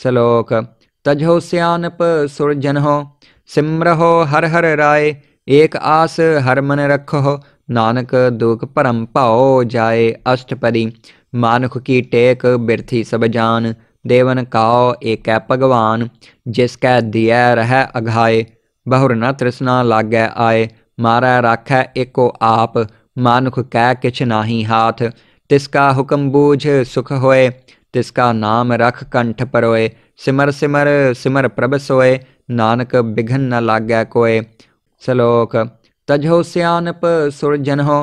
श्लोक। तजहो श्यानप सिमर सिमरहो हर हर राय, एक आस हर मन रखो नानक दुख परम पाओ जाए अष्टपदी। मानुख की टेक बिरथी सब जान, देवन काओ एक भगवान, जिसकै दिया रह अघाए। बहुर न तृष्णा लागै आए, मारा राखै एको आप। मानुख कै किछ नाही हाथ, तिसका हुक्म बूझ सुख होए। तिसका नाम रख कंठ परोए, सिमर सिमर सिमर प्रभ सोए, नानक बिघन न लागे कोय सलोक तजहो सियानप सुरजन हो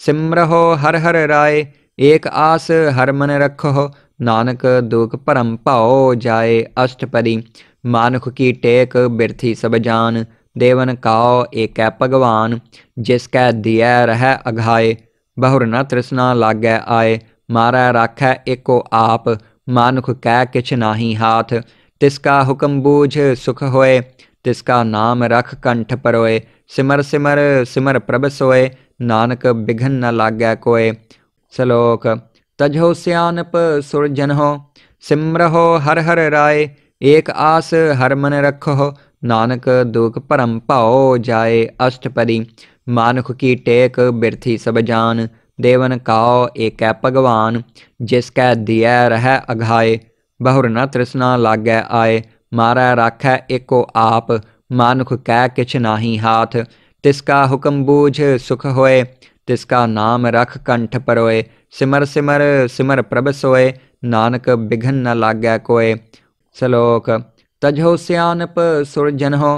सिमर हो हर हर राय, एक आस हर मन रख हो नानक दुख परम पाओ जाए अष्टपदी। मानुख की टेक बिरथी सब जान, देवन काओ एक भगवान जिसकै दिया रह अघाए, बहुर न तृष्णा लागै आए। मारा रख है एको आप, मानुख कै किछ नाही हाथ। तिसका हुक्म बूझ सुख होए, तिसका नाम रख कंठ परोए। सिमर सिमर सिमर प्रभ सोए, नानक बिघन न लागै कोय श्लोक तजहो सियानप सिमर हो हर हर राय एक आस हर मन रख हो नानक दुख परम पाओ जाए अष्टपदी। मानुख की टेक बिरथी सब जान देवन काओ एक भगवान, जिसकै दिया रह अघाए। बहुर न तृष्णा लागै आए, मारा राखै एको आप, मानुख कै किछ नाही हाथ। तिसका हुक्म बूझ सुख होए, तिसका नाम रख कंठ परोए। सिमर सिमर सिमर प्रभ सोए, नानक बिघन न लागै कोय सलोक तजहो सियानप सुरजन हो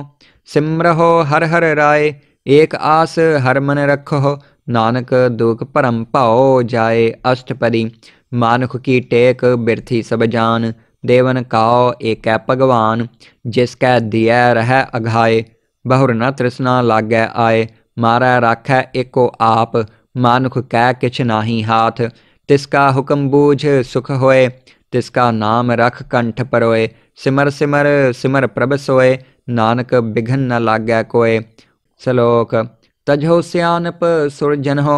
सिमरहो हर हर राय एक आस हर मन रखो ਏਕ ਆਸ ਹਰ ਮਨ ਰਖੋ ਨਾਨਕ ਦੁਖ ਭਰਮ ਭਾਉ ਜਾਏ ਅਸ਼ਟਪਦੀ ਮਾਨੁਖ ਕੀ ਟੇਕ ਬਿਰਥੀ ਸਭ ਜਾਨ ਦੇਵਨ ਕਾਉ ਏਕੈ ਭਗਵਾਨ ਜਿਸ ਕੈ ਦਿਐ ਰਹਿ ਅਘਾਏ ਬਹੁਰ ਨ ਤ੍ਰਿਸ਼ਨਾ ਲਾਗੈ ਆਏ ਮਾਰੈ ਰਾਖੈ ਏਕੋ ਆਪ ਮਾਨੁਖ ਕੈ ਕਿਛ ਨਾਹੀ ਹਾਥ ਤਿਸ ਕਾ ਹੁਕਮ ਬੂਝ ਸੁਖ ਹੋਏ ਤਿਸ ਕਾ ਨਾਮ ਰਖ ਕੰਠ ਪਰੋਏ ਸਿਮਰ ਸਿਮਰ ਸਿਮਰ ਪ੍ਰਭ ਸੋਏ ਨਾਨਕ ਬਿਘਨ ਨ ਲਾਗੈ तजहो सियानप सुरजन हो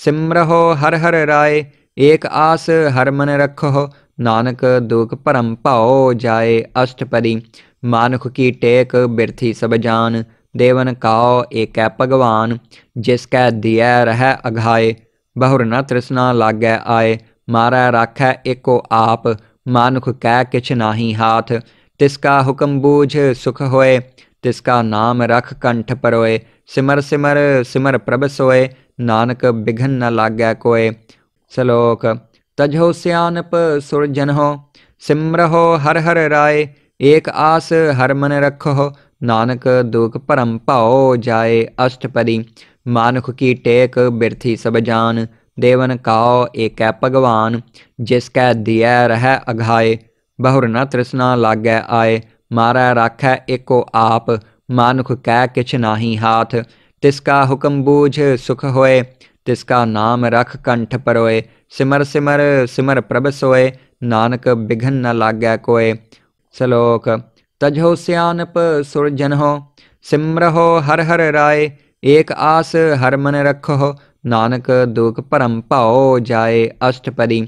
सिमर हो हर हर राय, एक आस हर मन रख हो नानक दुख परम पाओ जाए अष्टपदी। मानुख की टेक बिरथी सब जान, देवन काओ एक भगवान जिसकै दिया रह अघाए। बहुर न तृष्णा लागै आए, मारा राखै एको आप। मानुख कै किछ नाही हाथ, तिसका हुक्म बूझ सुख होए। तिसका नाम रख कंठ परोए, सिमर सिमर सिमर प्रभ सोए, नानक बिघन न लाग्य कोय सलोक तजहो सियानप सुरजन हो सिमर हो हर हर राय, एक आस हर मन रख हो नानक दुख परम पाओ जाए अष्टपदी। मानुख की टेक बिरथी सब जान, देवन काओ एक भगवान जिसकै दिया रह अघाए, बहुर न तृष्णा लाग्य आए। मारा राखै एको आप, मानुख कै किछ नाही हाथ। तिसका हुक्म बूझ सुख होए, तिसका नाम रख कंठ परोए। सिमर सिमर सिमर प्रभ सोए, नानक बिघन न लागै कोय श्लोक तजहो सियानप सिमर हो हर हर राय एक आस हर मन रख हो नानक दुख परम पाओ जाए अष्टपदी।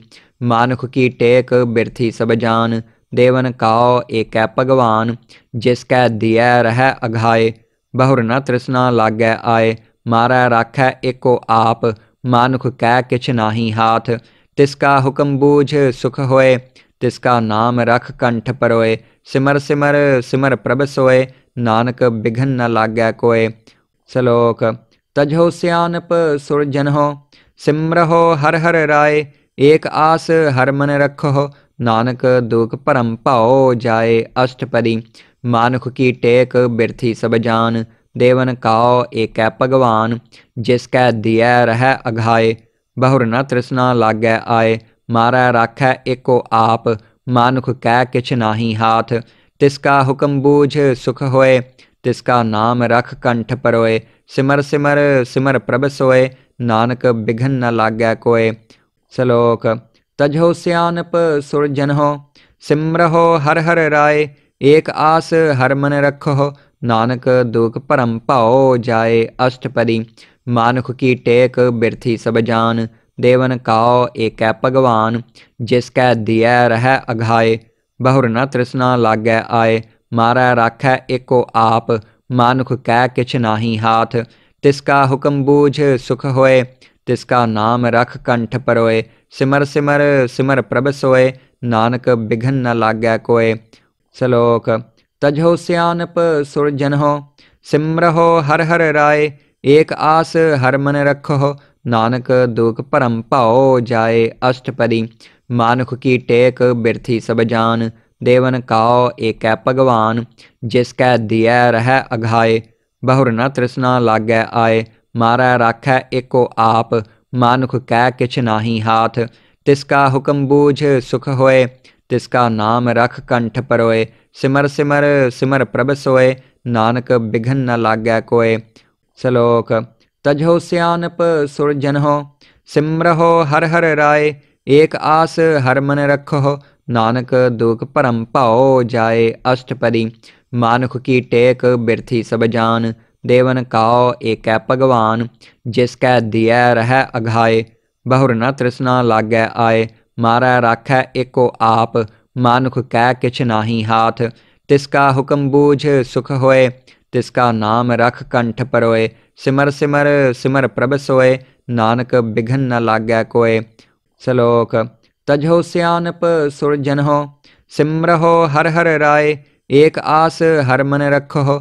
मानुख की टेक बिरथी सब जान। देवन काओ एक भगवान, जिसकै दिय रह अघाए। बहुर न तृष्णा लागै आए, मारै राखै एको आप। मानुख कै किछ नाही हाथ। तिसका हुक्म बूझ सुख होए, तिसका नाम रख कंठ परोए। सिमर सिमर सिमर प्रभ सोए, नानक बिघन न लागै कोय सलोक, तजहो सियानप सुरजन हो सिमरहो हर हर राय एक आस हर मन रखो ਨਾਨਕ ਦੁਖ ਭਰਮ ਭਾਉ ਜਾਏ ਅਸ਼ਟਪਦੀ ਮਾਨੁਖ ਕੀ ਟੇਕ ਬਿਰਥੀ ਸਭ ਜਾਨ ਦੇਵਨ ਕਾਉ ਏਕੈ ਭਗਵਾਨ ਜਿਸ ਕੈ ਦਿਐ ਰਹਿ तजहो सियानप सुरजनहो सिमरहो हर हर राय, एक आस हर मन रखो नानक दुख परम पाओ जाए अष्टपदी। मानुख की टेक बिरथी सब जान, देवन काओ एक भगवान, जिसकै दिया रह अघाए। बहुर न तृष्णा लागै आए, मारा राखै एको आप। मानुख कै किछ नाही हाथ, तिसका हुक्म बूझ सुख होए। तिसका नाम रख कंठ परोए, सिमर सिमर सिमर प्रभ सोए, नानक बिघन न लागै कोय सलोक तजहो सियानप सिमर सिमरहो हर हर राय, एक आस हर मन रखो नानक दुख परम पाओ जाए अष्टपदी। मानुख की टेक बिरथी सब जान, देवन काओ एक भगवान, जिसकै दिया रह अघाए, बहुर न तृष्णा लागै आए। मारा राखै एको आप। मानुख कै किछ नाही हाथ। तिसका हुक्म बूझ सुख होए। तिसका नाम रख कंठ परोए। सिमर सिमर सिमर प्रभ सोए। नानक बिघन न लागै कोय सलोक, तजहो सियानप सिमर सिमरहो हर हर राय। एक आस हर मन रखो। नानक दुख परम पाओ जाए अष्टपदी। मानुख की टेक बिरथी सब जान। देवन काओ एक भगवान जिसकै दिया रह अघाए। बहुर न तृष्णा लागै आए, मारा राखै एको आप। मानुख कै किछ नाही हाथ। तिसका हुक्म बूझ सुख होए, तिसका नाम रख कंठ परोए। सिमर सिमर सिमर प्रभ सोए, नानक बिघन न लागै कोय सलोक, तजहो सियानप सुरजन हो सिमरहो हर हर राय एक आस हर मन रखो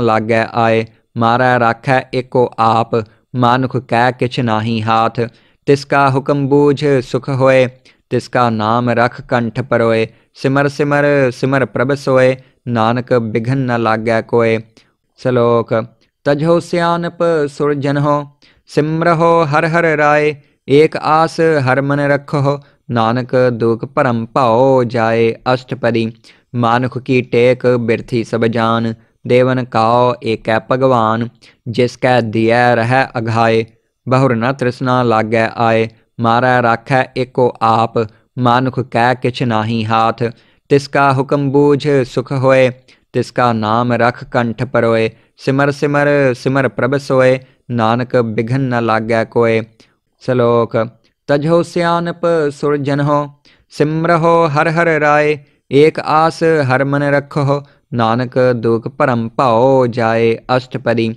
ਲਾਗੈ ਆਏ ਮਾਰੈ ਰਾਖੈ ਏਕੋ ਆਪ ਮਾਨੁਖ ਕੈ ਕਿਛ ਨਾਹੀ ਹਾਥ ਤਿਸ ਕਾ ਹੁਕਮ ਬੂਝ ਸੁਖ ਹੋਏ ਤਿਸ ਕਾ ਨਾਮ ਰਖ ਕੰਠ ਪਰੋਏ ਸਿਮਰ ਸਿਮਰ ਸਿਮਰ ਪ੍ਰਭ ਸੋਏ ਨਾਨਕ ਬਿਘਨ ਨ ਲਾਗੈ ਕੋਏ ਸ਼ਲੋਕ ਤਜਹੁ ਸਿਆਨਪ ਸੁਰਜਨਹੁ ਸਿਮਰਹੁ ਹਰ ਹਰ ਰਾਏ ਏਕ ਆਸ ਹਰ ਮਨ ਰਖੋ ਨਾਨਕ तजहो सयानप हो सिमर सिमरहो हर हर राय, एक आस हर मन रखो नानक दुख परम पाओ जाए अष्टपदी। मानुख की टेक बिरथी सब जान, देवन काओ एक भगवान, जिसकै दिया रह अघाए। बहुर न तृष्णा लागै आए, मारा राखै एको आप, मानुख कै किछ नाही हाथ। तिसका हुक्म बूझ सुख होए, तिसका नाम रख कंठ परोए। सिमर सिमर सिमर प्रभ सोय नानक बिघन न लागै कोय सलोक, तजहो सियानप सुरजन हो, सिमर हो हर हर राय, एक आस हर मन रखो नानक दुख परम पाओ जाए अष्टपदी।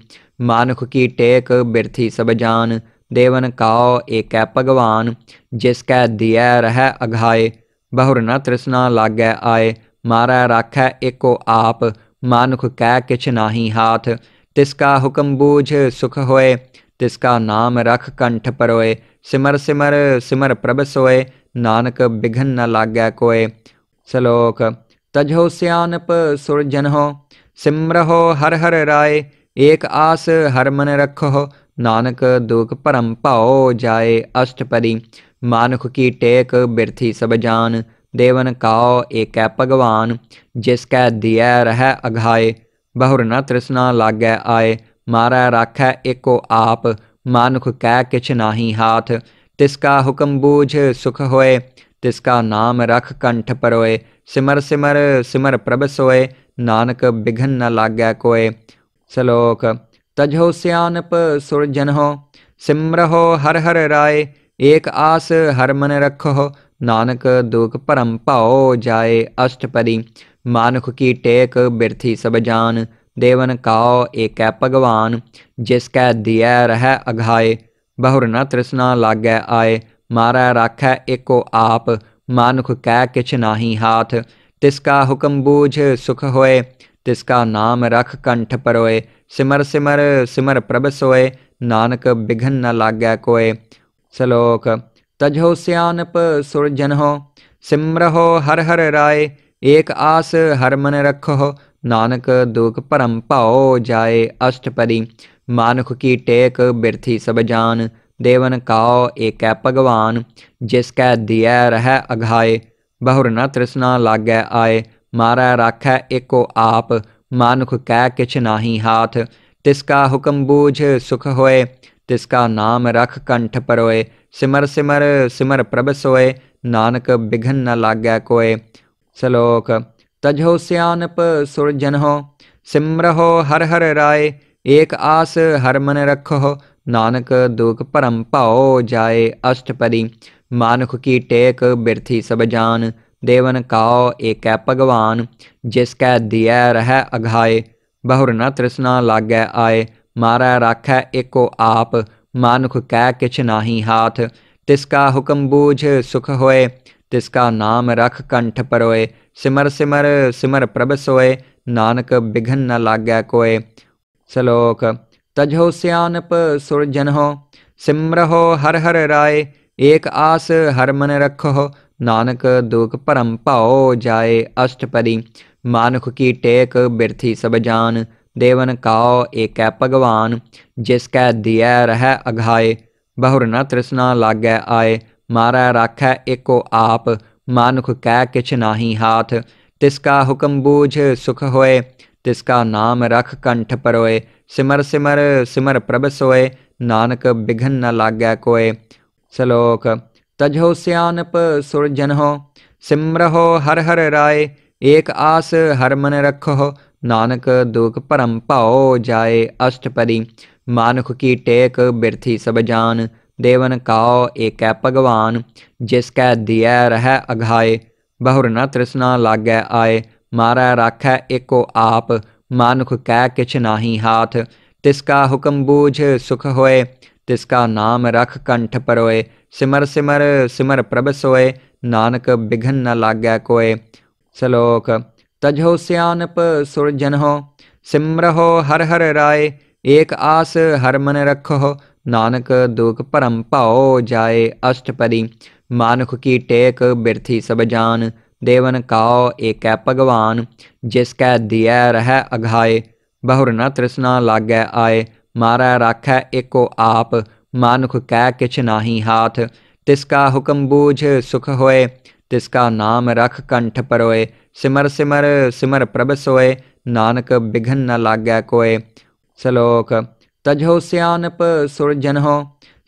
मानुख की टेक बिरथी सब जान, देवन काओ एक भगवान, जिसकै दिया रह अघाए। बहुर न तृष्णा लागै आए, मारा राख एको आप मानुख कै किछ नाही हाथ। तिसका हुक्म बूझ सुख होए, तिसका नाम रख कंठ परोए। सिमर सिमर सिमर प्रभ सोए, नानक बिघन न लागै कोय सलोक, तजहो सियानप सुर जनहो सिमरहो हर हर राय। एक आस हर मन रखो, नानक दुख परम पाओ जाए अष्टपदी। मानुख की टेक बिरथी सब जान। देवन काओ एक भगवान, जिसकै दिया रह अघाए बहुर न तृष्णा लागै आए, मारै राखै एको आप। मानुख कै किछ नाही हाथ। तिसका हुक्म बूझ सुख होए, तिसका नाम रख कंठ परोए। सिमर सिमर सिमर प्रभ सोए, नानक बिघन न लागै कोय सलोक तजहो सियानप सुरजन हो सिमरहो हर हर राय एक आस हर मन रखो नानक दुख परम पाओ जाए अष्टपरी मानुख की टेक बिरथी सब जान, देवन काओ एक भगवान। जिसकै दिया रह अघाए, बहुर न तृष्णा लागै आए। मारा राखै एको आप, मानुख कै किछ नाही हाथ। तिसका हुक्म बूझ सुख होए, तिसका नाम रख कंठ परोए। सिमर सिमर सिमर प्रभ सोए नानक बिघन न लागै कोय श्लोक तजहो सियानप सिमर सिमरहो हर हर राय, एक आस हर मन रखो नानक दुख परम पाओ जाए अष्टपदी। मानुख की टेक बिरथी सब जान, देवन काओ एक भगवान, जिसकै दिया रह अघाए। बहुर न तृष्णा लागै आए, मारा राखै एको आप। मानुख कै किछ नाही हाथ, तिसका हुक्म बूझ सुख होए। तिसका नाम रख कंठ परोए, सिमर सिमर सिमर प्रभ सोए, नानक बिघन न लागै कोय सलोक तजहो सियानप सुरजन हो सिमरहो हर हर राय, एक आस हर मन रखो नानक दुख परम पाओ जाए अष्टपदी। मानुख की टेक बिरथी सब जान, देवन काओ एक भगवान जिसकै दिया रह अघाए, बहुर न तृष्णा लागै आए। मारा राखै एको आप। मानुख कै किछ नाही हाथ। तिसका हुक्म बूझ सुख होए। तिसका नाम रख कंठ परोए। सिमर सिमर सिमर प्रभ सोए। नानक बिघन न लागै कोय श्लोक तजहो सियानप सिमर हो हर हर राय। एक आस हर मन रख। हो नानक दुख परम पाओ जाए अष्टपदी। मानुख की टेक बिरथी सब जान। देवन काओ एक भगवान, जिसकै दिया रह अघाए। बहुर न तृष्णा लागै आए, मारा राखै एको आप। मानुख कै किछ नाही हाथ। तिसका हुक्म बूझ सुख होए, तिसका नाम रख कंठ परोए। सिमर सिमर सिमर प्रभ सोए, नानक बिघन न लागै कोय सलोक तजहो सियानप सुरजन हो सिमरहो हर हर राय एक आस हर मन रखो ਨਾਨਕ ਦੁਖ ਭਰਮ ਭਾਉ ਜਾਏ ਅਸ਼ਟਪਦੀ ਮਾਨੁਖ ਕੀ ਟੇਕ ਬਿਰਥੀ ਸਭ ਜਾਨ ਦੇਵਨ ਕਾਉ ਏਕੈ ਭਗਵਾਨ ਜਿਸ ਕੈ ਦਿਐ ਰਹਿ ਅਘਾਏ ਬਹੁਰ ਨ ਤ੍ਰਿਸ਼ਨਾ ਲਾਗੈ ਆਏ ਮਾਰੈ ਰਾਖੈ ਏਕੋ ਆਪ ਮਾਨੁਖ ਕੈ ਕਿਛ ਨਾਹੀ ਹਾਥ ਤਿਸ ਕਾ ਹੁਕਮ ਬੂਝ ਸੁਖ ਹੋਏ ਤਿਸ ਕਾ ਨਾਮ ਰਖ ਕੰਠ ਪਰੋਏ ਸਿਮਰ ਸਿਮਰ ਸਿਮਰ ਪ੍ਰਭ ਸੋਏ ਨਾਨਕ ਬਿਘਨ ਨ ਲਾਗੈ तजो सियानप सुरजन हो सिमरहो हर हर राय, एक आस हर मन रखो नानक दुख परम पाओ जाए अष्टपदी। मानुख की टेक बिरथी सब जान, देवन काओ एक भगवान जिसकै दिया रह अघाए। बहुर न तृष्णा लागै आए, मारा राखै एको आप। मानुख कै किछ नाही हाथ, तिसका हुक्म बूझ सुख होए। तिसका नाम रख कंठ परोए, सिमर सिमर सिमर प्रभ सोए, नानक बिघन न लाग्या कोय सलोक तजहो सियानप सुरजन हो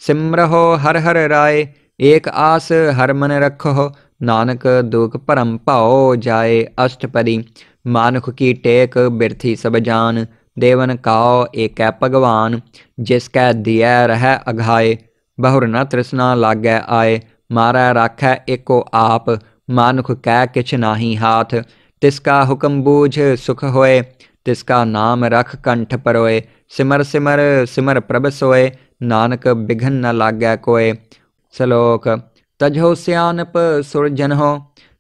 सिमर हो हर हर राय, एक आस हर मन रख हो नानक दुख परम पाओ जाए अष्टपदी। मानुख की टेक बिरथी सब जान, देवन काओ एक भगवान जिसकै दिया रह अघाए, बहुर न तृष्णा लागै आए। मारा राखै एको आप, मानुख कै किछ नाही हाथ। तिसका हुक्म बूझ सुख होए, तिसका नाम रख कंठ परोए। सिमर सिमर सिमर प्रभ सोए, नानक बिघन न लागै कोय श्लोक तजहो सियानप सुरजन हो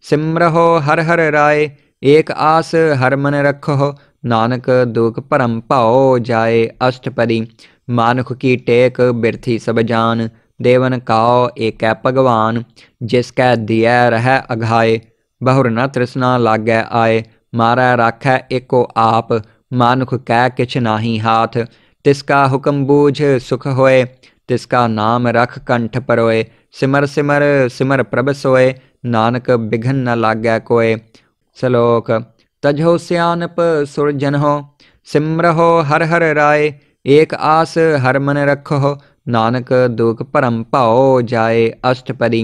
सिमर हो हर हर राय एक आस हर मन रख हो नानक दुख परम पाओ जाए अष्टपदी। मानुख की टेक बिरथी सब जान देवन काओ एक भगवान, जिसकै दिया रह अघाए। बहुर न तृष्णा लागै आए, मारा राखै एको आप। मानुख कै किछ नाही हाथ। तिसका हुक्म बूझ सुख होए, तिसका नाम रख कंठ परोए। सिमर सिमर सिमर प्रभ सोए, नानक बिघन न लागै कोय श्लोक तजहो सियानप सुरजन हो सिमरहो हर हर राय एक आस हर मन रखो, नानक दुख परम पाओ जाए अष्टपदी।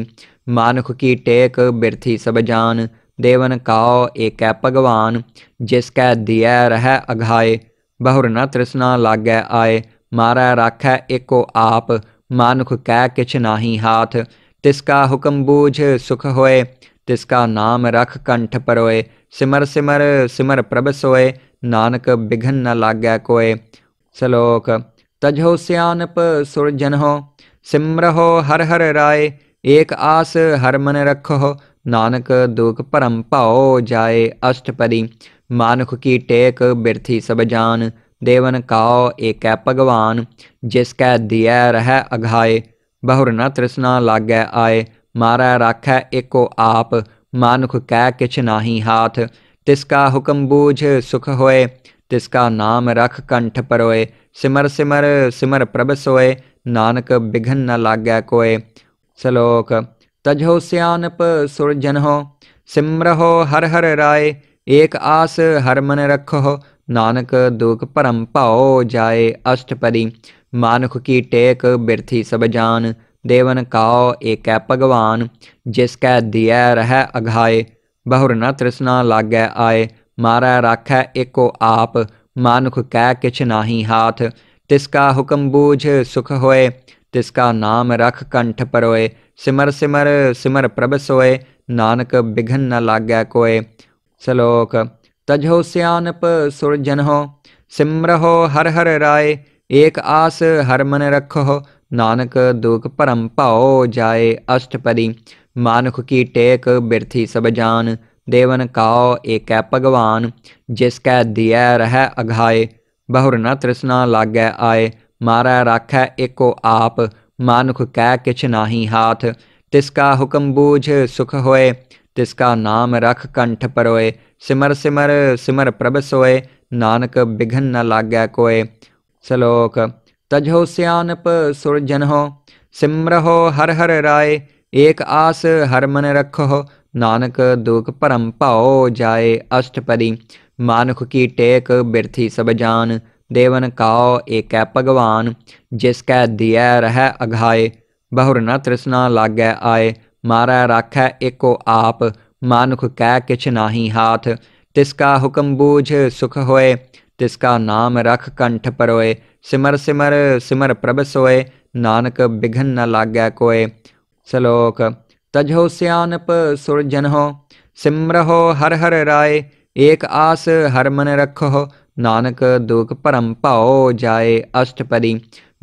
मानुख की टेक बिरथी सब जान, देवन काओ एक भगवान। जिसकै दिया रह अघाए, बहुर न तृष्णा लागै आए। मारा राखै एको आप, मानुख कै किछ नाही हाथ। तिसका हुक्म बूझ सुख होए, तिसका नाम रख कंठ परोए। सिमर सिमर सिमर प्रभ सोए, नानक बिघन न लागै कोय श्लोक। तजहो श्यानप सिमर सिमरहो हर हर राय, एक आस हर मन रखो नानक दुख परम पाओ जाए अष्टपदी। मानुख की टेक बिरथी सब जान, देवन काओ एक भगवान, जिसकै दिया रह अघाए। बहुर न तृष्णा लागै आए, मारा राखै एको आप। मानुख कै किछ नाही हाथ, तिसका हुक्म बूझ सुख होए। तिसका नाम रख कंठ परोए, सिमर सिमर सिमर प्रभ सोए, नानक बिघन न लाग्य कोय सलोक तजहो सियानप सुरजन हो सिमर हो हर हर राय, एक आस हर मन रख हो नानक दुख परम पाओ जाए अष्टपदी। मानुख की टेक बिरथी सब जान, देवन काओ एक भगवान जिसकै दिया रह अघाए, बहुर न तृष्णा लाग्य आए। ਦਿਐ ਰਹਿ ਅਘਾਏ ਬਹੁਰ ਨ ਤ੍ਰਿਸ਼ਨਾ ਲਾਗੈ ਆਏ ਮਾਰੈ ਰਾਖੈ ਏਕੋ ਆਪ ਮਾਨੁਖ ਕੈ ਕਿਛ ਨਾਹੀ ਹਾਥ ਤਿਸ ਕਾ ਹੁਕਮ ਬੂਝ ਸੁਖ ਹੋਏ ਤਿਸ ਕਾ ਨਾਮ ਰਖ ਕੰਠ ਪਰੋਏ ਸਿਮਰ ਸਿਮਰ ਸਿਮਰ ਪ੍ਰਭ ਸੋਏ ਨਾਨਕ ਬਿਘਨ ਨ ਲਾਗੈ ਕੋਏ ਸ਼ਲੋਕ ਤਜੋ ਸਿਆਨਪ ਸੁਰਜਨਹੁ ਸਿਮਰਹੁ ਹਰ ਹਰ ਰਾਏ ਏਕ ਆਸ ਹਰ ਮਨ ਰਖੋ ਨਾਨਕ ਦੁਖ ਭਰਮ ਭਾਉ ਜਾਏ ਅਸ਼ਟਪਦੀ ਮਾਨੁਖ ਕੀ ਟੇਕ ਬਿਰਥੀ ਸਭ ਜਾਨ देवन काओ एक भगवान, जिसकै दिय रह अघाए। बहुर न तृष्णा लागै आए, मारा राखै एको आप। मानुख कै किछ नाही हाथ। तिसका हुक्म बूझ सुख होए, तिसका नाम रख कंठ परोए। सिमर सिमर सिमर प्रभ सोए, नानक बिघन न लागै कोय श्लोक तजहो सियानप सुरजन हो सिमरहो हर हर राय एक आस हर मन रखो नानक दुख परम पाओ जाए अष्टपदी। मानुख की टेक बिरथी सब जान, देवन काओ एक भगवान। जिसकै दिया रह अघाए, बहुर न तृष्णा लागै आए। मारै राखै एको आप, मानुख कै किछ नाही हाथ। तिसका हुक्म बूझ सुख होए, तिसका नाम रख कंठ परोए। सिमर सिमर सिमर प्रभ सोए नानक बिघन न लागै कोय श्लोक तजहो सियानप सुरजन हो सिमरहो हर हर राय, एक आस हर मन रखो नानक दुख परम पाओ जाए अष्टपदी।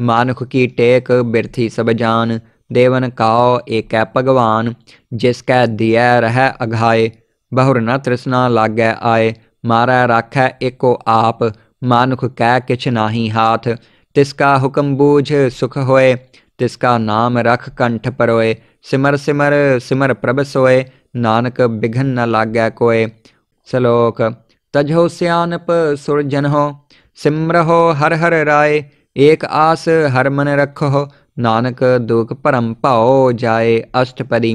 मानुख की टेक बिरथी सब जान, देवन काओ एक भगवान, जिसकै दिया रह अघाए। बहुर न तृष्णा लागै आए, मारै राखै एको आप, मानुख कै किछ नाही हाथ। तिसका हुक्म बूझ सुख होए, तिसका नाम रख कंठ परोए। सिमर सिमर सिमर प्रभ सोए, नानक बिघन न लागै कोय श्लोक तजहो सियानप सुरजन हो सिमरहो हर हर राय एक आस हर मन रखो नानक दुख परम पाओ जाए अष्टपदी।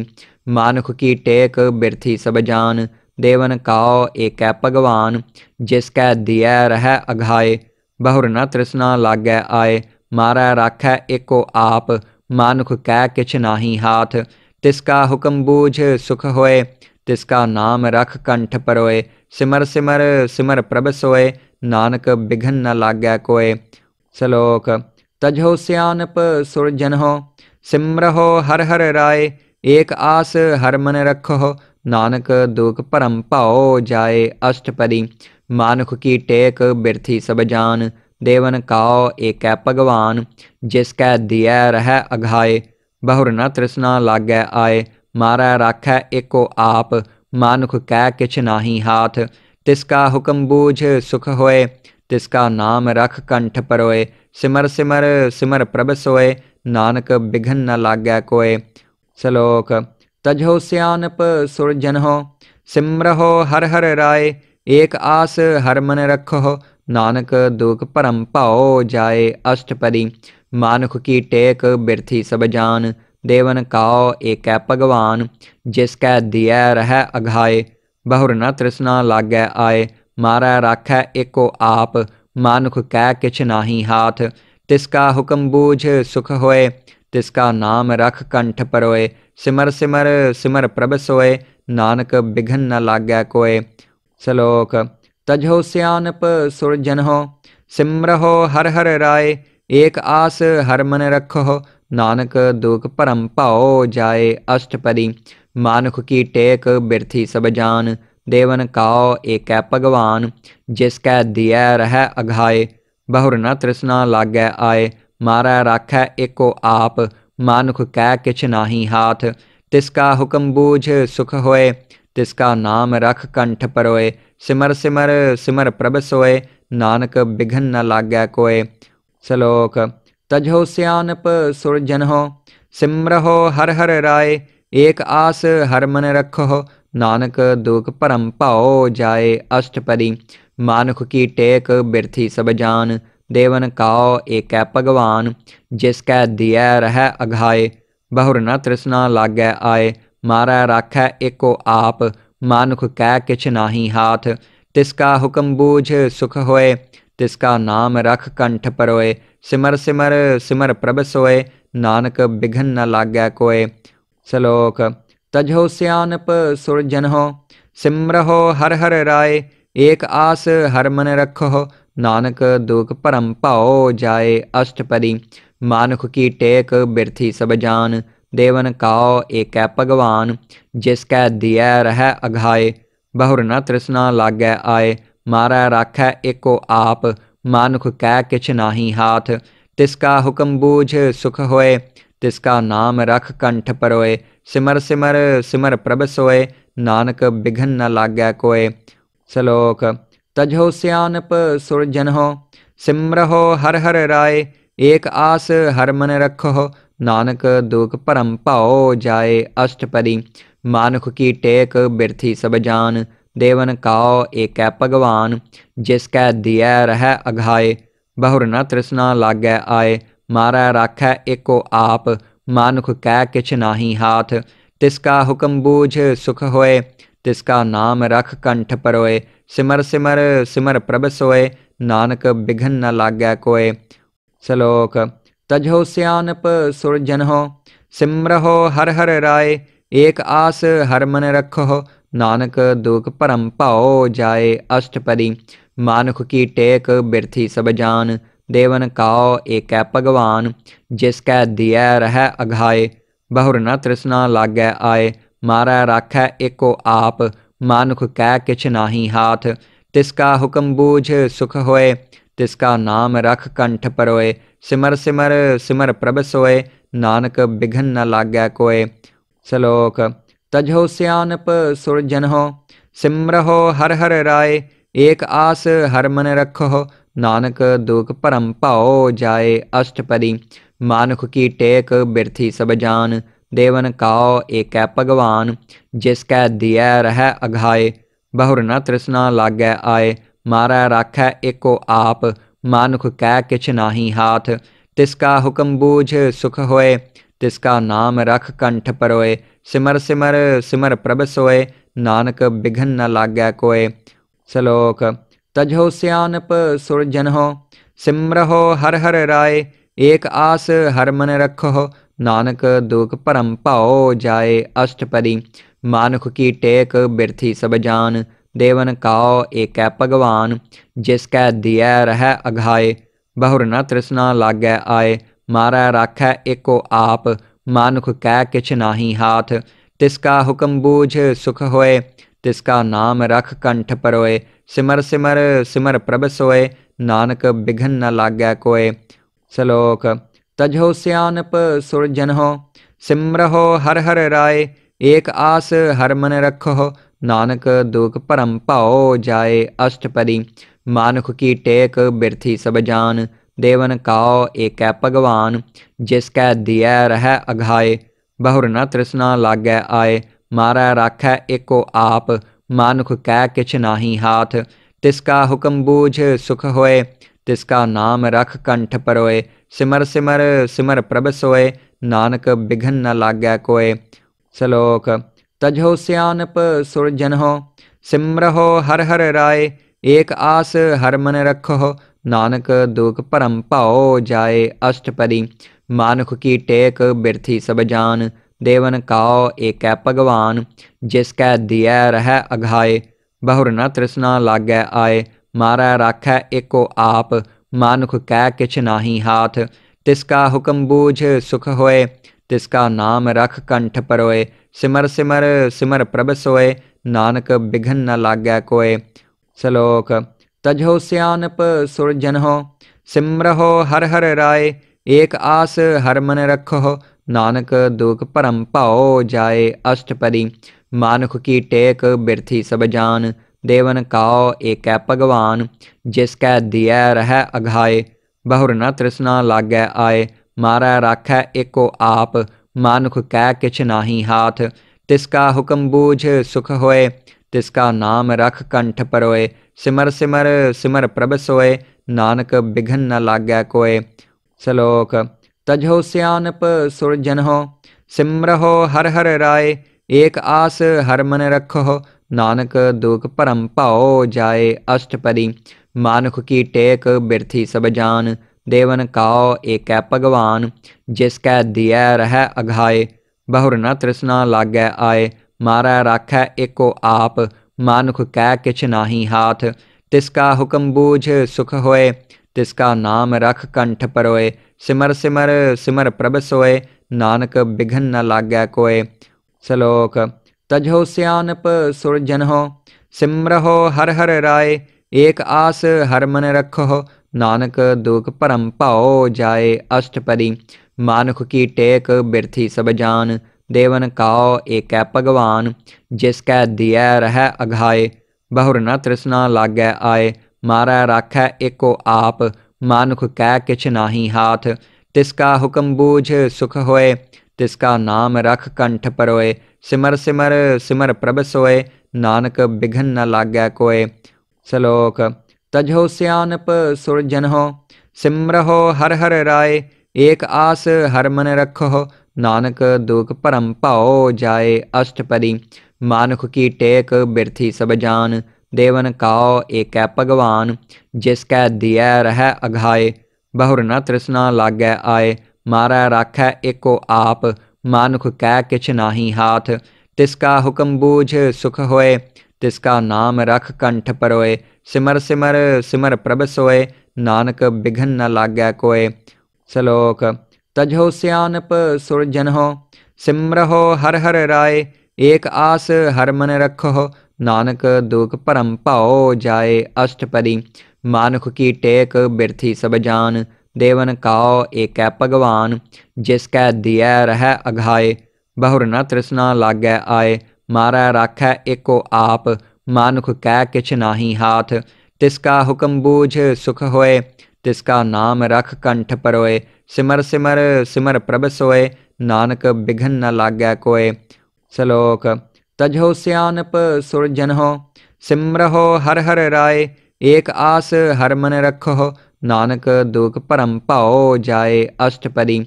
मानुख की टेक बिरथी सब जान, देवन काओ एक भगवान, जिसकै दिया रह अघाए। बहुर न तृष्णा लागै आए, मारै राखै एको आप मानुख कै किछ नाही हाथ। तिसका हुक्म बूझ सुख होए, तिसका नाम रख कंठ परोए। सिमर सिमर सिमर प्रभ सोए, नानक बिघन न लागै कोय श्लोक तजहो सियानप सुरजन हो सिमरहो हर हर राय एक आस हर मन रखो, नानक दुख परम पाओ जाए अष्टपदी। मानुख की टेक बिरथी सब जान देवन काओ एक भगवान, जिसकै दिया रह अघाए बहुर न तृष्णा लागै आए, मारै राखै एको आप। मानुख कै किछ नाही हाथ। तिसका हुक्म बूझ सुख होए, तिसका नाम रख कंठ परोए। सिमर सिमर सिमर प्रभ सोए, नानक बिघन न लागै कोय श्लोक तजहो सियानप सुरजन हो सिमरहो हर हर राय एक आस हर मन रखो नानक दुख परम पाओ जाए अष्टपदी। मानुख की टेक बिरथी सब जान, देवन काओ एक भगवान। जिसकै दिया रह अघाए, बहुर न तृष्णा लागै आए। मारै राखै एको आप, मानुख कै किछ नाही हाथ। तिसका हुक्म बूझ सुख होए, तिसका नाम रख कंठ परोए। सिमर सिमर सिमर प्रभ सोए नानक बिघन न लागै कोय श्लोक तजहो सियानप सुरजन हो सिमरहो हर हर राय, एक आस हर मन रखो नानक दुख परम पाओ जाए अष्टपदी। मानुख की टेक बिरथी सब जान, देवन काओ एक भगवान, जिसकै दिया रह अघाए। बहुर न तृष्णा लागै आए, मारै राखै एको आप, मानुख कै किछ नाही हाथ। तिसका हुक्म बूझ सुख होए तिसका नाम रख कंठ परोए, सिमर सिमर सिमर प्रभ सोए, नानक बिघन न लागै कोय श्लोक, तजहो सियानप हो सिमरहो हर हर राय, एक आस हर मन रखो नानक दुख परम पाओ जाए अष्टपदी। मानुख की टेक बिरथी सब जान, देवन काओ एक भगवान, जिसकै दिया रह अघाए, बहुर न तृष्णा लागै आए। मारै राखै एको आप। मानुख कै किछ नाही हाथ। तिसका हुक्म बूझ सुख होए। तिसका नाम रख कंठ परोए। सिमर सिमर सिमर प्रभ सोए। नानक बिघन न लागै कोय श्लोक तजहो सियानप सुरजन हो सिमरहो हर हर राय। एक आस हर मन रखो। नानक दुख परम पाओ जाए अष्टपदी। मानुख की टेक बिरथी सब जान। देवन काओ एक भगवान, जिसकै दिया रह अघाए बहुर न तृष्णा लागै आए, मारै राखै एको आप। मानुख कै किछ नाही हाथ। तिसका हुक्म बूझ सुख होए, तिसका नाम रख कंठ परोए। सिमर सिमर सिमर प्रभ सोए, नानक बिघन न लागै कोय श्लोक तजहो सियानप सुरजन हो सिमरहो हर हर राय एक आस हर मन रखो, नानक दुख परम पाओ जाए अष्टपदी। मानुख की टेक बिरथी सब जान, देवन काओ एक भगवान। जिसकै दिया रह अघाए, बहुर न तृष्णा लागै आए। मारा राखै एको आप, मानुख कै किछ नाही हाथ। तिसका हुक्म बूझ सुख होए, तिसका नाम रख कंठ परोए। सिमर सिमर सिमर प्रभ सोए नानक बिघन न लागै कोय श्लोक। सुरजन स्यानप सुरजनहो, सिमरहो हर हर राय, एक आस हर मन रखो नानक दुख परम पाओ जाए अष्टपदी। मानुख की टेक बिरथी सब जान, देवन काओ एक भगवान, जिसकै दिया रह अघाए। बहुर न तृष्णा लागै आए, मारा राखै एको आप। मानुख कै किछ नाही हाथ, तिसका हुक्म बूझ सुख होए। तिसका नाम रख कंठ परोए, सिमर सिमर सिमर प्रभ सोए, नानक बिघन न लाग्य कोय सलोक तजहो सियानप सुरजन हो सिमरहो हर हर राय, एक आस हर मन रखो नानक दुख परम पाओ जाए अष्टपदी। मानुख की टेक बिरथी सब जान, देवन काओ एक भगवान जिसकै दिया रह अघाए, बहुर न तृष्णा लाग्य आए। मारा राखै एको आप। मानुख कै किछ नाही हाथ। तिसका हुक्म बूझ सुख होए। तिसका नाम रख कंठ परोए। सिमर सिमर सिमर प्रभ सोए। नानक बिघन न लागै कोय सलोक, तजहो सियानप सुरजनहो सिमरहो हर हर राय। एक आस हर मन रखो। नानक दुख परम पाओ जाए अष्टपदी। मानुख की टेक बिरथी सब जान। देवन काओ एक भगवान, जिसकै दिया रह अघाए। बहुर न तृष्णा लागै आए, मारै राखै एको आप। मानुख कै किछ नाही हाथ। तिसका हुक्म बूझ सुख होए, तिसका नाम रख कंठ परोए। सिमर सिमर सिमर प्रभ सोए, नानक बिघन न लागै कोय सलोक तजहो सियानप सुरजन हो सिमरहो हर हर राय एक आस हर मन रखो ਸੁਰਜਨਹੁ ਸਿਮਰਹੁ ਹਰ ਹਰ ਰਾਏ ਏਕ ਆਸ ਹਰ ਮਨ ਰਖੋ ਨਾਨਕ ਦੁਖ ਭਰਮ ਭਾਉ ਜਾਏ ਅਸ਼ਟਪਦੀ ਮਾਨੁਖ ਕੀ ਟੇਕ ਬਿਰਥੀ ਸਭ ਜਾਨ ਦੇਵਨ ਕਾਉ ਏਕੈ ਭਗਵਾਨ ਜਿਸ ਕੈ ਦਿਐ ਰਹਿ ਅਘਾਏ ਬਹੁਰ ਨ ਤ੍ਰਿਸ਼ਨਾ ਲਾਗੈ ਆਏ ਮਾਰੈ ਰਾਖੈ ਏਕੋ ਆਪ ਮਾਨੁਖ ਕੈ ਕਿਛ ਨਾਹੀ ਹਾਥ ਤਿਸ ਕਾ ਹੁਕਮ ਬੂਝ ਸੁਖ ਹੋਏ ਤਿਸ ਕਾ ਨਾਮ ਰਖ ਕੰਠ ਪਰੋਏ ਸਿਮਰ ਸਿਮਰ ਸਿਮਰ ਪ੍ਰਭ ਸੋਏ ਨਾਨਕ ਬਿਘਨ ਨ ਲਾਗੈ तजो सियानप पुरजन हो सिमरहो हर हर राय, एक आस हर मन रखो नानक दुख परम पाओ जाए अष्टपदी। मानुख की टेक बिरथी सब जान, देवन काओ एक भगवान, जिसकै दिया रह अघाए। बहुर न तृष्णा लागै आए, मारा राखै एको आप, मानुख कै किछ नाही हाथ। तिसका हुक्म बूझ सुख होए, तिसका नाम रख कंठ परोए। सिमर सिमर सिमर प्रभ सोय नानक बिघन न लागै कोय सलोक, तजहो सियानप सुरजन हो सिमरहो हर हर राय एक आस हर मन रखो नानक दुख परम पाओ जाए। अष्टपदी, मानुख की टेक बिरथी सब जान। देवन काओ एक भगवान, जिसकै दिया रह अघाए। बहुर न तृष्णा लागै आए। मारा राख एको आप मानुख कै किछ नाही हाथ। तिसका हुक्म बूझ सुख होए, तिसका नाम रख कंठ परोए। सिमर सिमर सिमर प्रभ सोए, नानक बिघन न लागै कोय सलोक तजहो सियानप सुरजन हो सिमर हो हर हर राय एक आस हर मन रखो, नानक दुख परम पाओ जाए अष्टपदी। मानुख की टेक बिरथी सब जान देवन काओ एक भगवान, जिसकै दिया रह अघाए। बहुर न तृष्णा लागै आए, मारै राखै एको आप। मानुख कै किछ नाही हाथ। तिसका हुक्म बूझ सुख होए, तिसका नाम रख कंठ परोए। सिमर सिमर सिमर प्रभ सोए, नानक बिघन न लागै कोय सलोक तजहो सियानप सुरजन हो सिमरहो हर हर राय एक आस हर मन रखो नानक दुख परम पाओ जाए अष्टपदी। मानुख की टेक बिरथी सब जान, देवन काओ एक भगवान, जिसकै दिया रह अघाए। बहुर न तृष्णा लागै आए, मारै राखै एको आप। मानुख कै किछ नाही हाथ, तिसका हुक्म बूझ सुख होए। तिसका नाम रख कंठ परोए, सिमर सिमर सिमर प्रभ सोए। नानक बिघन न लागै कोय श्लोक तजहो सियानप सुरजन हो सिमरहो हर हर राय, एक आस हर मन रखो नानक दुख परम पाओ जाए अष्टपदी। मानुख की टेक बिरथी सब जान, देवन काओ एक भगवान जिसकै दिया रह अघाए। बहुर न तृष्णा लागै आए, मारै राखै एको आप। मानुख कै किछ नाही हाथ, तिसका हुक्म बूझ सुख होए। तिसका नाम रख कंठ परोए, सिमर सिमर सिमर प्रभ सोए, नानक बिघन न लागै कोय श्लोक, तजहो सियानप सुरजन हो सिमरहो हर हर राय, एक आस हर मन रखो नानक दुख परम पाओ जाए अष्टपदी। मानुख की टेक बिरथी सब जान, देवन काओ एक भगवान जिसकै दिया रह अघाए, बहुर न तृष्णा लागै आए। मारै राखै एको आप, मानुख कै किछ नाही हाथ। तिसका हुक्म बूझ सुख होए, तिसका नाम रख कंठ परोए। सिमर सिमर सिमर प्रभ सोए, नानक बिघन न लागै कोय श्लोक तजहो सियानप सुरजन हो हर हर राय एक आस हर मन रखो नानक दुख परम पाओ जाए अष्टपदी।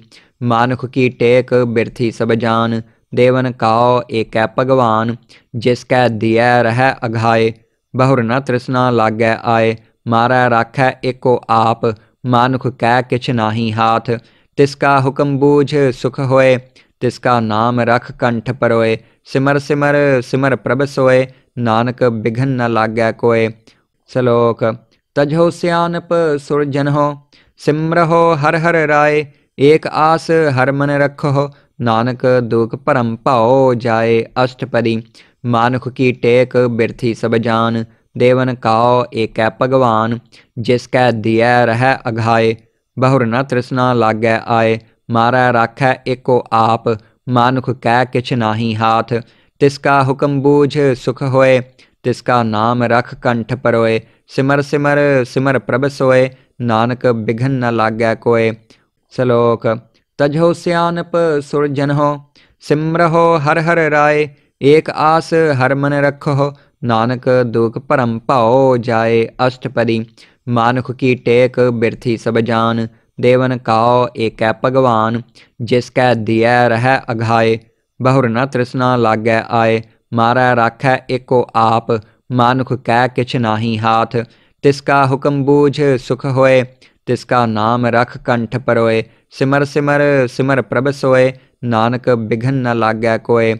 मानुख की टेक बिरथी सब जान देवन काओ एक भगवान, जिसकै दिया रह अघाए। बहुर न तृष्णा लागै आए, मारै राखै एको आप। मानुख कै किछ नाही हाथ। तिसका हुक्म बूझ सुख होए, तिसका नाम रख कंठ परोए। सिमर सिमर सिमर प्रभ सोए, नानक बिघन न लागै कोय श्लोक तजहो सियानप सुरजन हो सिमरहो हर हर राय एक आस हर मन रखो नानक दुख परम पाओ जाए अष्टपदी। मानुख की टेक बिरथी सब जान, देवन काओ एक भगवान। जिसकै दिया रह अघाए, बहुर न तृष्णा लागै आए। मारै राखै एको आप, मानुख कै किछ नाही हाथ। तिसका हुक्म बूझ सुख होए, तिसका नाम रख कंठ परोए। सिमर सिमर सिमर प्रभ सोए, नानक बिघन न लागै कोय श्लोक तजहो सियानप सुरजन हो सिमरहो हर हर राय, एक आस हर मन रखो नानक दुख परम पाओ जाए अष्टपदी। मानुख की टेक बिरथी सब जान, देवन काओ एक भगवान, जिसकै दिया रह अघाए। बहुर न तृष्णा लागै आए, मारा राखै एको आप। मानुख कै किछ नाही हाथ, तिसका हुक्म बूझ सुख होए। तिसका नाम रख कंठ परोए, सिमर सिमर सिमर प्रभ सोए, नानक बिघन न लागै कोय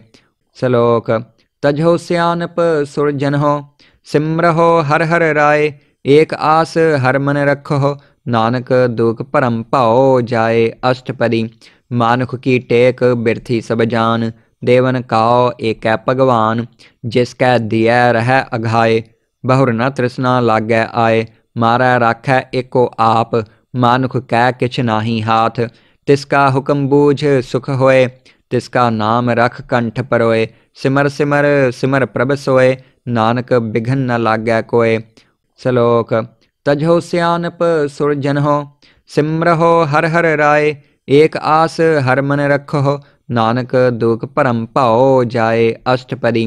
श्लोक, तजहो सियानप सुरजन हो सिमरहो हर हर राय, एक आस हर मन रखो नानक दुख परम पाओ जाए अष्टपदी। मानुख की टेक बिरथी सब जान, देवन काओ एक भगवान, जिसकै दिया रह अघाए, बहुर न तृष्णा लागै आए। मारै राखै एको आप, मानुख कै किछ नाही हाथ। तिसका हुक्म बूझ सुख होए, तिसका नाम रख कंठ परोए। सिमर सिमर सिमर प्रभ सोए, नानक बिघन न लागै कोय श्लोक तजहो सियानप सुरजन हो हर हर राय एक आस हर मन रखो नानक दुख परम पाओ जाए अष्टपदी।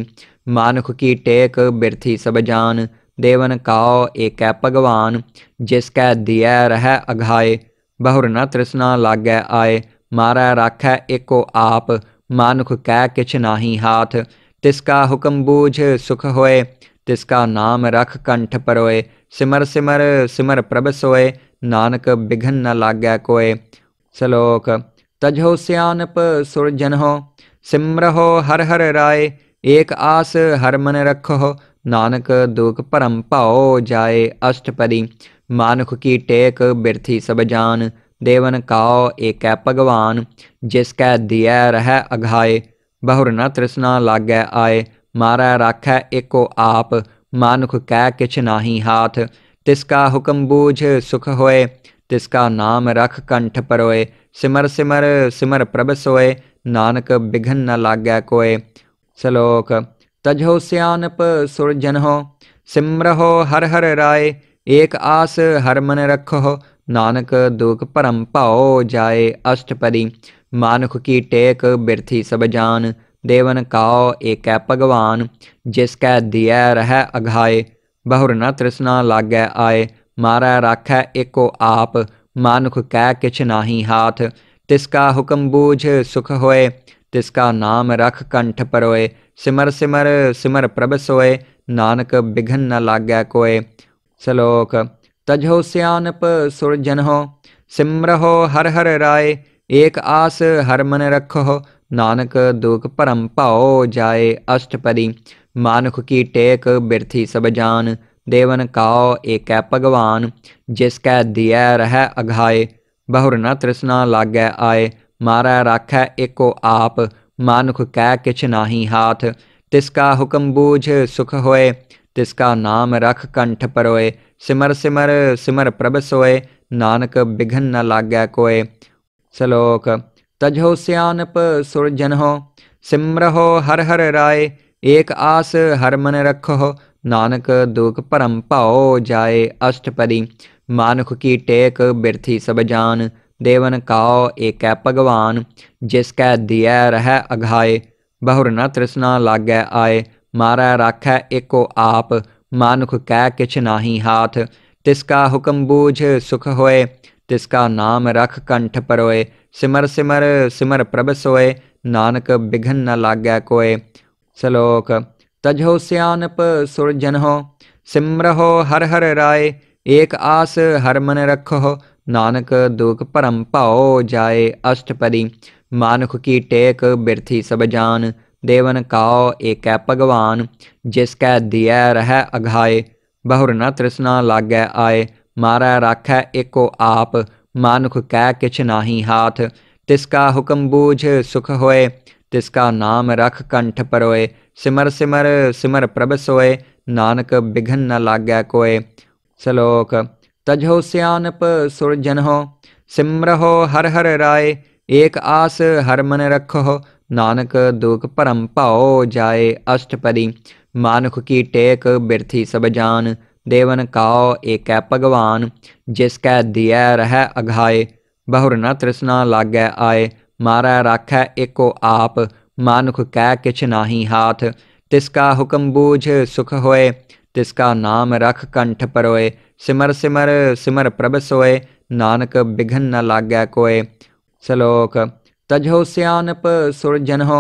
मानुख की टेक बिरथी सब जान देवन काओ एक भगवान, जिसकै दिया रह अघाए। बहुर न तृष्णा लागै आए, मारै राखै एको आप। मानुख कै किछ नाही हाथ। तिसका हुक्म बूझ सुख होए, तिसका नाम रख कंठ परोए। सिमर सिमर सिमर प्रभ सोए, नानक बिघन न लागै कोय श्लोक तजहो सियानप सुरजन हो सिमरहो हर हर राय एक आस हर मन रखो ਨਾਨਕ ਦੁਖ ਭਰਮ ਭਾਉ ਜਾਏ ਅਸ਼ਟਪਦੀ ਮਾਨੁਖ ਕੀ ਟੇਕ ਬਿਰਥੀ ਸਭ ਜਾਨ ਦੇਵਨ ਕਾਉ ਏਕੈ ਭਗਵਾਨ ਜਿਸ ਕੈ ਦਿਐ ਰਹਿ ਅਘਾਏ ਬਹੁਰ ਨ ਤ੍ਰਿਸ਼ਨਾ ਲਾਗੈ ਆਏ ਮਾਰੈ ਰਾਖੈ ਏਕੋ ਆਪ ਮਾਨੁਖ ਕੈ ਕਿਛ ਨਾਹੀ ਹਾਥ ਤਿਸ ਕਾ ਹੁਕਮ ਬੂਝ ਸੁਖ ਹੋਏ ਤਿਸ ਕਾ ਨਾਮ ਰਖ ਕੰਠ ਪਰੋਏ ਸਿਮਰ ਸਿਮਰ ਸਿਮਰ ਪ੍ਰਭ ਸੋਏ ਨਾਨਕ ਬਿਘਨ ਨ तजहो स्यानप सुरजनहो सिमरहो हर हर राय, एक आस हर मन रखो नानक दुख परम पाओ जाए अष्टपदी। मानुख की टेक बिरथी सब जान, देवन काओ एक भगवान, जिसकै दिया रह अघाए। बहुर न तृष्णा लागै आए, मारा राखै एको आप। मानुख कै किछ नाही हाथ, तिसका हुक्म बूझ सुख होए, तिसका नाम रख कंठ परोए। सिमर सिमर सिमर प्रभ सोय नानक बिघन न लाग्या कोय सलोक, तजहो सियानप सुरजन हो, सिमर हो हर हर राय, एक आस हर मन रखो नानक दुख परम पाओ जाए अष्टपदी। मानुख की टेक बिरथी सब जान, देवन काओ एक भगवान, जिसकै दिया रह अघाए। बहुर न तृष्णा लागै आए, मारा राख एको आप मानुख कै किछ नाही हाथ। तिसका हुक्म बूझ सुख होए, तिसका नाम रख कंठ परोए। सिमर सिमर सिमर प्रभ सोए, नानक बिघन न लागै कोय सलोक, तजहो सियानप सुरजन हो सिमरहो हर हर राय एक आस हर मन रखो, नानक दुख परम पाओ जाए अष्टपदी। मानुख की टेक बिरथी सब जान। देवन काओ एक भगवान, जिसकै दिया रह अघाए। बहुर न तृष्णा लागै आए, मारै राखै एको आप। मानुख कै किछ नाही हाथ। तिसका हुक्म बूझ सुख होए, तिसका नाम रख कंठ परोए। सिमर सिमर सिमर प्रभ सोए, नानक बिघन न लागै कोय सलोक, तजहो सियानप सुरजन हो सिमरहो हर हर राय एक आस हर मन रखो ਹਰ ਹਰ ਰਾਏ ਏਕ ਆਸ ਹਰ ਮਨ ਰਖੋ ਨਾਨਕ ਦੁਖ ਭਰਮ ਭਾਉ ਜਾਏ ਅਸ਼ਟਪਦੀ ਮਾਨੁਖ ਕੀ ਟੇਕ ਬਿਰਥੀ ਸਭ ਜਾਨ ਦੇਵਨ ਕਾਉ ਏਕੈ ਭਗਵਾਨ ਜਿਸ ਕੈ ਦਿਐ ਰਹਿ ਅਘਾਏ ਬਹੁਰ ਨ ਤ੍ਰਿਸ਼ਨਾ ਲਾਗੈ ਆਏ ਮਾਰੈ ਰਾਖੈ ਏਕੋ ਆਪ ਮਾਨੁਖ ਕੈ ਕਿਛ ਨਾਹੀ ਹਾਥ ਤਿਸ ਕਾ ਹੁਕਮ ਬੂਝ ਸੁਖ ਹੋਏ ਤਿਸ ਕਾ ਨਾਮ ਰਖ ਕੰਠ ਪਰੋਏ ਸਿਮਰ ਸਿਮਰ ਸਿਮਰ ਪ੍ਰਭ ਸੋਏ ਨਾਨਕ ਬਿਘਨ ਨ ਲਾਗੈ तजोस्यान पुरजन हो सिमर सिमरहो हर हर राय, एक आस हर मन रखो नानक दुख परम पाओ जाए अष्टपदी। मानुख की टेक बिरथी सब जान, देवन काओ एक भगवान, जिसकै दिया रह अघाए। बहुर न तृष्णा लागै आए, मारा राखै एको आप, मानुख कै किछ नाही हाथ। तिसका हुक्म बूझ सुख होए, तिसका नाम रख कंठ परोए। सिमर सिमर सिमर प्रभ सोय नानक बिघन न लागै कोय सलोक तजहो सियानप सुरजन हो,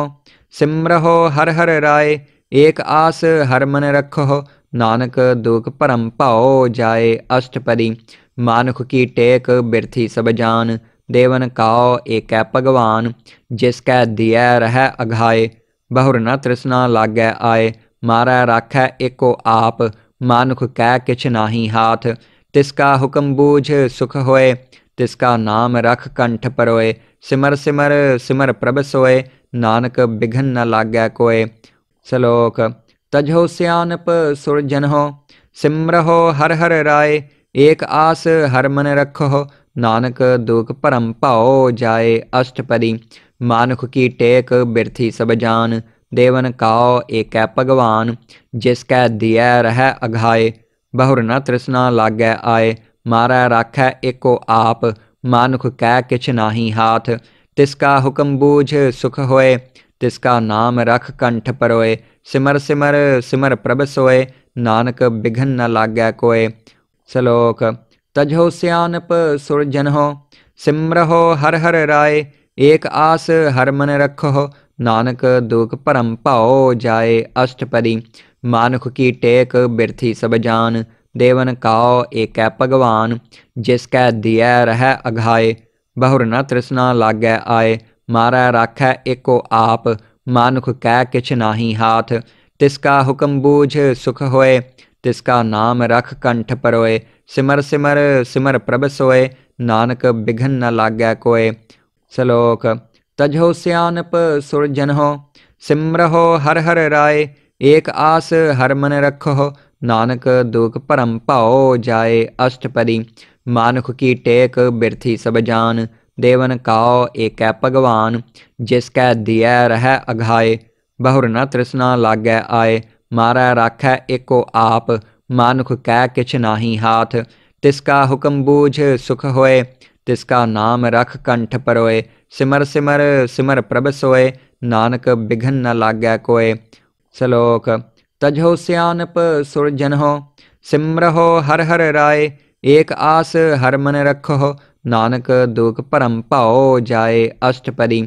सिमर हो हर हर राय, एक आस हर मन रखो नानक दुख परम पाओ जाए अष्टपदी। मानुख की टेक बिरथी सब जान, देवन काओ एक भगवान जिसकै दिया रह अघाए। बहुर न तृष्णा लागै आए, मारा राख एको आप मानुख कै किच नाही हाथ। तिसका हुक्म बूझ सुख होए, तिसका नाम रख कंठ परोए। सिमर सिमर सिमर प्रभ सोए, नानक बिघन न लागै कोय सलोक, तजहो सियानप सुर सिमर सिमरहो हर हर राय एक आस हर मन रखो, नानक दुख परम पाओ जाए अष्टपदी। मानुख की टेक बिरथी सब जान। देवन काओ एक भगवान, जिसकै दिया रह अघाए। बहुर न तृष्णा लागै आए, मारै राखै एको आप। मानुख कै किछ नाही हाथ। तिसका हुक्म बूझ सुख होए, तिसका नाम रख कंठ परोए। सिमर सिमर सिमर प्रभ सोए, नानक बिघन न लागै कोय सलोक तजहो सियानप सुरजन हो सिमरहो हर हर राय एक आस हर मन रखो ਰਾਏ ਏਕ ਆਸ ਹਰ ਮਨ ਰਖੋ ਨਾਨਕ ਦੁਖ ਭਰਮ ਭਾਉ ਜਾਏ ਅਸ਼ਟਪਦੀ ਮਾਨੁਖ ਕੀ ਟੇਕ ਬਿਰਥੀ ਸਭ ਜਾਨ ਦੇਵਨ ਕਾਉ ਏਕੈ ਭਗਵਾਨ ਜਿਸ ਕੈ ਦਿਐ ਰਹਿ ਅਘਾਏ ਬਹੁਰ ਨ ਤ੍ਰਿਸ਼ਨਾ ਲਾਗੈ ਆਏ ਮਾਰੈ ਰਾਖੈ ਏਕੋ ਆਪ ਮਾਨੁਖ ਕੈ ਕਿਛ ਨਾਹੀ ਹਾਥ तिसका हुक्म बूझ सुख होए तिसका नाम रख कंठ परोए सिमर सिमर सिमर प्रभ सोए नानक बिघन न लागै कोय श्लोक तजहो सियानप सुरजन हो सिमरहो हर हर राय, एक आस हर मन रखो नानक दुख परम पाओ जाए अष्टपदी। मानुख की टेक बिरथी सब जान, देवन काओ एक भगवान, जिसकै दिया रह अघाए। बहुर न तृष्णा लागै आए, मारै राखै एको आप। मानुख कै किछ नाही हाथ, तिसका हुक्म बूझ सुख होए। तिसका नाम रख कंठ परोए, सिमर सिमर सिमर प्रभ सोए, नानक बिघन न लागै कोय श्लोक, तजहो सियानप सुरजन हो सिमरहो हर हर राय, एक आस हर मन रखो नानक दुख परम पाओ जाए अष्टपदी।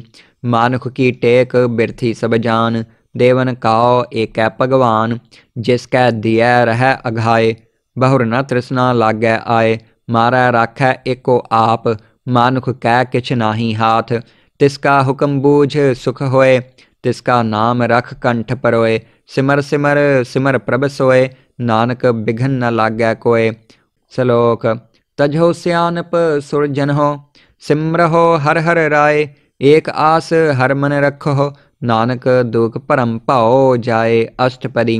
मानुख की टेक बिरथी सब जान, देवन काओ एक भगवान जिसकै दिया रह अघाए, बहुर न तृष्णा लागै आए। मारै राखै एको आप, मानुख कै किछ नाही हाथ। तिसका हुक्म बूझ सुख होए, तिसका नाम रख कंठ परोए। सिमर सिमर सिमर प्रभ सोए, नानक बिघन न लागै कोय श्लोक तजहो सियानप सुरजन हो सिमरहो हर हर राय। एक आस हर मन रखो, नानक दुख परम पाओ जाए अष्टपदी।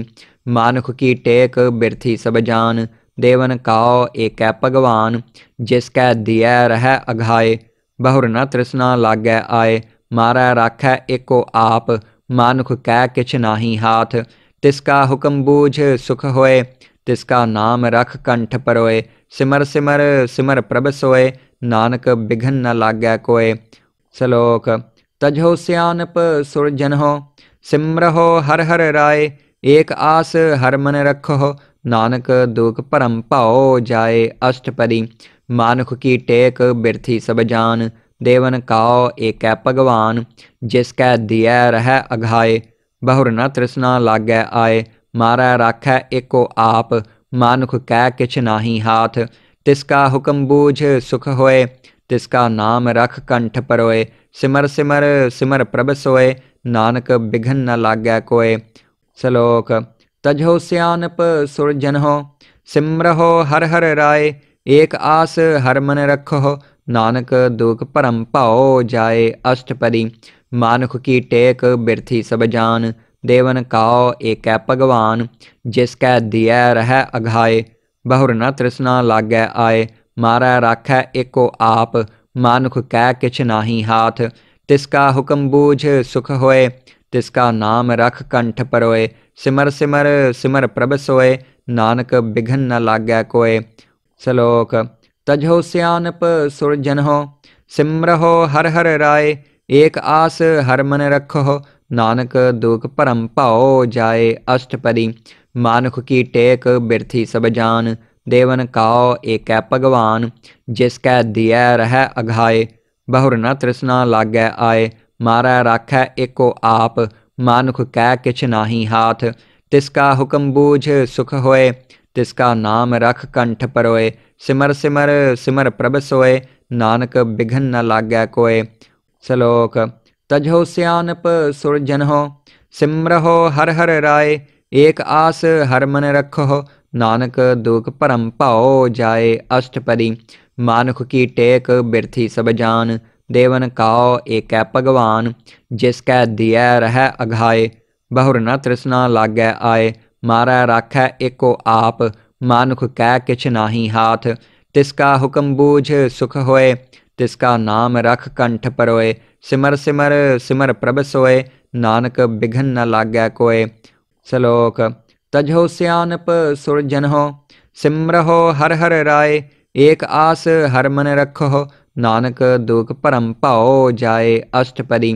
मानुख की टेक बिरथी सब जान देवन काओ एक भगवान, जिसकै दिया रह अघाए। बहुर न तृष्णा लागै आए, मारै राखै एको आप। मानुख कै किछ नाही हाथ। तिसका हुक्म बूझ सुख होए, तिसका नाम रख कंठ परोए। सिमर सिमर सिमर प्रभ सोए, नानक बिघन न लागै कोय श्लोक तजहो सियानप सुरजन हो सिमरहो हर हर राय एक आस हर मन रखो नानक दुख परम पाओ जाए अष्टपदी। मानुख की टेक बिरथी सब जान, देवन काओ एक भगवान, जिसकै दिया रह अघाए। बहुर न तृष्णा लागै आए, मारै राखै एको आप। मानुख कै किछ नाही हाथ, तिसका हुक्म बूझ सुख होए। तिसका नाम रख कंठ परोए। सिमर सिमर सिमर प्रभ सोए नानक बिघन न लागै कोय श्लोक तजहो सियानप सुरजन हो सिमरहो हर हर राय, एक आस हर मन रखो नानक दुख परम पाओ जाए अष्टपदी। मानुख की टेक बिरथी सब जान, देवन काओ एक भगवान जिसकै दिया रह अघाए। बहुर न तृष्णा लागै आए, मारा राखै एको आप। मानुख कै किछ नाही हाथ, तिसका हुक्म बूझ सुख होए। तिसका नाम रख कंठ परोए, सिमर सिमर सिमर प्रभ सोए, नानक बिघन न लागै कोय श्लोक, तजहो सियानप सुरजन हो सिमरहो हर हर राय, एक आस हर मन रखो नानक दुख परम पाओ जाए अष्टपदी। मानुख की टेक बिरथी सब जान, देवन काओ एक भगवान जिसकै दिया रह अघाए, बहुर न तृष्णा लागै आए। मारै राखै एको आप, मानुख कै किछ नाही हाथ। तिसका हुक्म बूझ सुख होए, तिसका नाम रख कंठ परोए। सिमर सिमर सिमर प्रभ सोए, नानक बिघन न लागै कोय श्लोक तजहो सियानप सुरजन हो सिमरहो हर हर राय एक आस हर मन रखो नानक दुख परम पाओ जाए अष्टपदी। मानुख की टेक बिरथी सब जान देवन काओ एक भगवान, जिसकै दिया रह अघाए। बहुर न तृष्णा लागै आए, मारै राखै एको आप। मानुख कै किछ नाही हाथ। तिसका हुक्म बूझ सुख होए, तिसका नाम रख कंठ परोए। सिमर सिमर सिमर प्रभ सोए, नानक बिघन न लागै कोय श्लोक तजहो सियानप सुरजन हो सिमरहो हर हर राय एक आस हर मन रखो नानक दुख परम पाओ जाए अष्टपदी।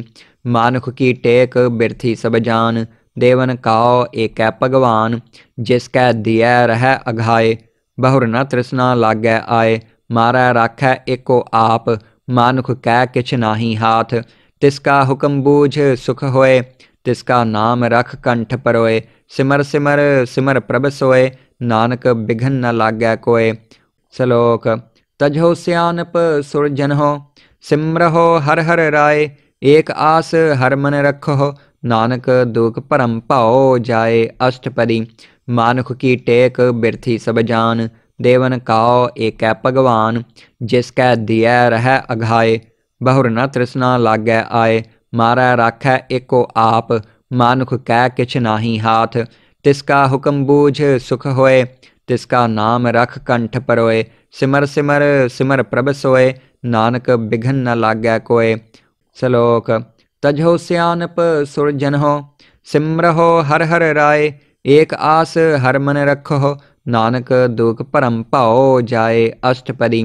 मानुख की टेक बिरथी सब जान, देवन काओ एक भगवान। जिसकै दिया रह अघाए, बहुर न तृष्णा लागै आए। मारै राखै एको आप, मानुख कै किछ नाही हाथ। तिसका हुक्म बूझ सुख होए, तिसका नाम रख कंठ परोए। सिमर सिमर सिमर प्रभ सोए, नानक बिघन न लागै कोय श्लोक सजहो सियानप सुरजन हो सिमरहो हर हर राय, एक आस हर मन रखो नानक दुख परम पाओ जाए अष्टपदी। मानुख की टेक बिरथी सब जान, देवन काओ एक भगवान जिसकै दिया रह अघाए। बहुर न तृष्णा लागै आए, मारा राखै एको आप, मानुख कै किछ नाही हाथ। तिसका हुक्म बूझ सुख होए, तिसका नाम रख कंठ परोए। सिमर सिमर सिमर प्रभ सोय नानक बिघन न लाग्या कोय सलोक, तजहो सियानप सुरजन हो सिमर हो हर हर राय, एक आस हर मन रख हो नानक दुख परम पाओ जाए अष्टपदी।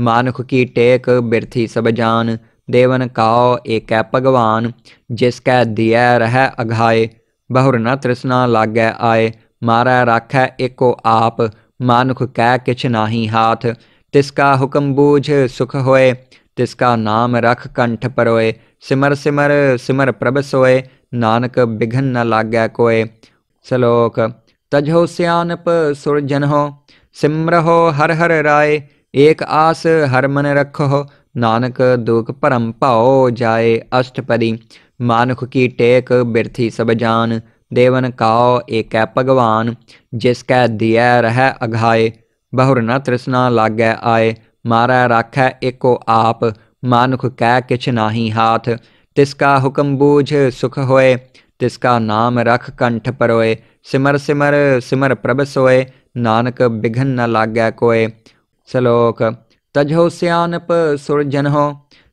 मानुख की टेक बिरथी सब जान, देवन काओ एक भगवान, जिसकै दिया रह अघाए। बहुर न तृष्णा लागै आए, मारा राख एको आप मानुख कै किछ नाही हाथ। तिसका हुक्म बूझ सुख होए, तिसका नाम रख कंठ परोए। सिमर सिमर सिमर प्रभ सोए, नानक बिघन न लागै कोय सलोक तजहो सियानप सिमर सिमरहो हर हर राय एक आस हर मन रखो नानक दुख परम पाओ जाए अष्टपदी। मानुख की टेक बिरथी सब जान देवन काओ एक भगवान, जिसकै दिय रह अघाए। बहुर न तृष्णा लागै आए, मारा राखै एको आप, मानुख कै किछ नाही हाथ। तिसका हुक्म बूझ सुख होए, तिसका नाम रख कंठ परोए। सिमर सिमर सिमर प्रभ सोए, नानक बिघन न लागै कोय सलोक तजहो सियानप सुरजन हो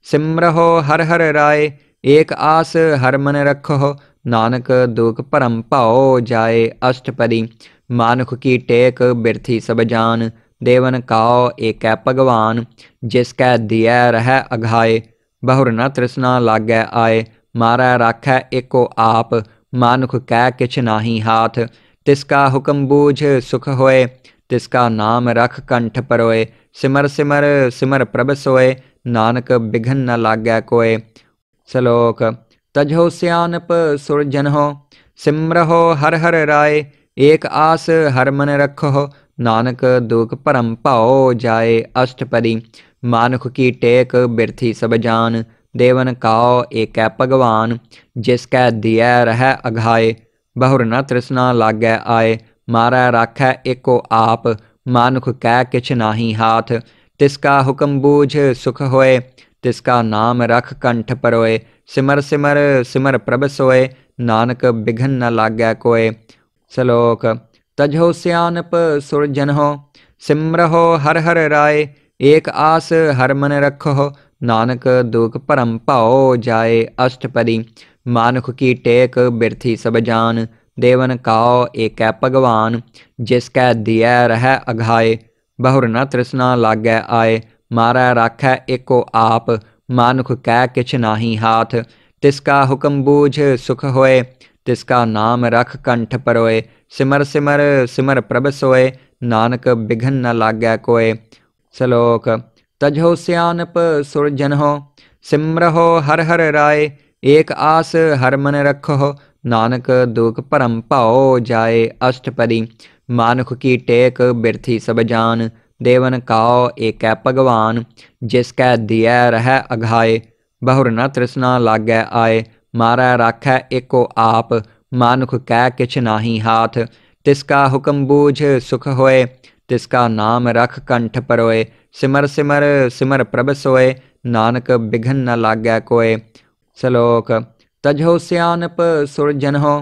सिमरहो हर हर राय एक आस हर मन रखो ਏਕ ਆਸ ਹਰ ਮਨ ਰਖੋ ਨਾਨਕ ਦੁਖ ਭਰਮ ਭਾਉ ਜਾਏ ਅਸ਼ਟਪਦੀ ਮਾਨੁਖ ਕੀ ਟੇਕ ਬਿਰਥੀ ਸਭ ਜਾਨ ਦੇਵਨ ਕਾਉ ਏਕੈ ਭਗਵਾਨ ਜਿਸ ਕੈ ਦਿਐ ਰਹਿ ਅਘਾਏ ਬਹੁਰ ਨ ਤ੍ਰਿਸ਼ਨਾ ਲਾਗੈ ਆਏ ਮਾਰੈ ਰਾਖੈ ਏਕੋ ਆਪ ਮਾਨੁਖ ਕੈ ਕਿਛ ਨਾਹੀ ਹਾਥ ਤਿਸ ਕਾ ਹੁਕਮ ਬੂਝ ਸੁਖ ਹੋਏ ਤਿਸ ਕਾ ਨਾਮ ਰਖ ਕੰਠ ਪਰੋਏ ਸਿਮਰ ਸਿਮਰ ਸਿਮਰ ਪ੍ਰਭ ਸੋਏ ਨਾਨਕ ਬਿਘਨ ਨ ਲਾਗੈ तजहोस्यानप सुरजनहो सिमरहो हर हर राय, एक आस हर मन रखो नानक दुख परम पाओ जाए अष्टपदी। मानुख की टेक बिरथी सब जान, देवन काओ एक भगवान, जिसकै दिया रह अघाए। बहुर न तृष्णा लागै आए, मारा राखै एको आप, मानुख कै किछ नाही हाथ। तिसका हुक्म बूझ सुख होए, तिसका नाम रख कंठ परोए। सिमर सिमर सिमर प्रभ सोय नानक बिघन न लाग्या कोय सलोक, तजहो सियानप सुरजन हो सिमर हो हर हर राय एक आस हर मन रखो नानक दुख परम पाओ जाए अष्टपदी। मानुख की टेक बिरथी सब जान, देवन काओ एक भगवान, जिसकै दिया रह अघाए। बहुर न तृष्णा लागै आए, मारा राख एको आप मानुख कै किछ नाही हाथ। तिसका हुक्म बूझ सुख होए, तिसका नाम रख कंठ परोए। सिमर सिमर सिमर प्रभ सोए, नानक बिघन न लागै कोय सलोक, तजहो सियानप सुरजन हो सिमरहो हर हर राय एक आस हर मन रखो, नानक दुख परम पाओ जाए अष्टपदी। मानुख की टेक बिरथी सब जान। देवन काओ एक है भगवान, जिसकै दिया रह अघाए। बहुर न तृष्णा लागै आए, मारा राखै एको आप। मानुख कै किछ नाही हाथ। तिसका हुक्म बूझ सुख होए, तिसका नाम रख कंठ परोए। सिमर सिमर सिमर प्रभ सोए, नानक बिघन न लागै कोय सलोक, तजहो सियानप सुरजन हो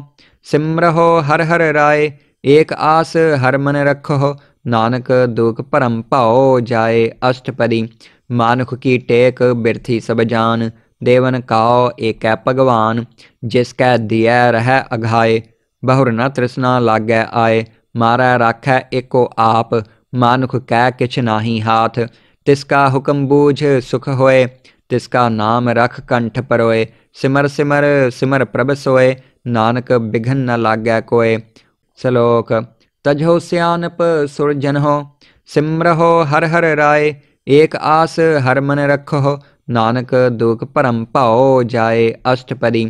सिमरहो हर हर राय एक आस हर मन रखो ਹਰ ਰਾਏ ਏਕ ਆਸ ਹਰ ਮਨ ਰਖੋ ਨਾਨਕ ਦੁਖ ਭਰਮ ਭਾਉ ਜਾਏ ਅਸ਼ਟਪਦੀ ਮਾਨੁਖ ਕੀ ਟੇਕ ਬਿਰਥੀ ਸਭ ਜਾਨ ਦੇਵਨ ਕਾਉ ਏਕੈ ਭਗਵਾਨ ਜਿਸ ਕੈ ਦਿਐ ਰਹਿ ਅਘਾਏ ਬਹੁਰ ਨ ਤ੍ਰਿਸ਼ਨਾ ਲਾਗੈ ਆਏ ਮਾਰੈ ਰਾਖੈ ਏਕੋ ਆਪ ਮਾਨੁਖ ਕੈ ਕਿਛ ਨਾਹੀ ਹਾਥ ਤਿਸ ਕਾ ਹੁਕਮ ਬੂਝ ਸੁਖ ਹੋਏ ਤਿਸ ਕਾ ਨਾਮ ਰਖ ਕੰਠ ਪਰੋਏ ਸਿਮਰ ਸਿਮਰ ਸਿਮਰ ਪ੍ਰਭ ਸੋਏ ਨਾਨਕ ਬਿਘਨ ਨ ਲਾਗੈ तजहो हो सुरजनहो, सिमरहो हर हर राय, एक आस हर मन रखो नानक दुख परम पाओ जाए अष्टपदी।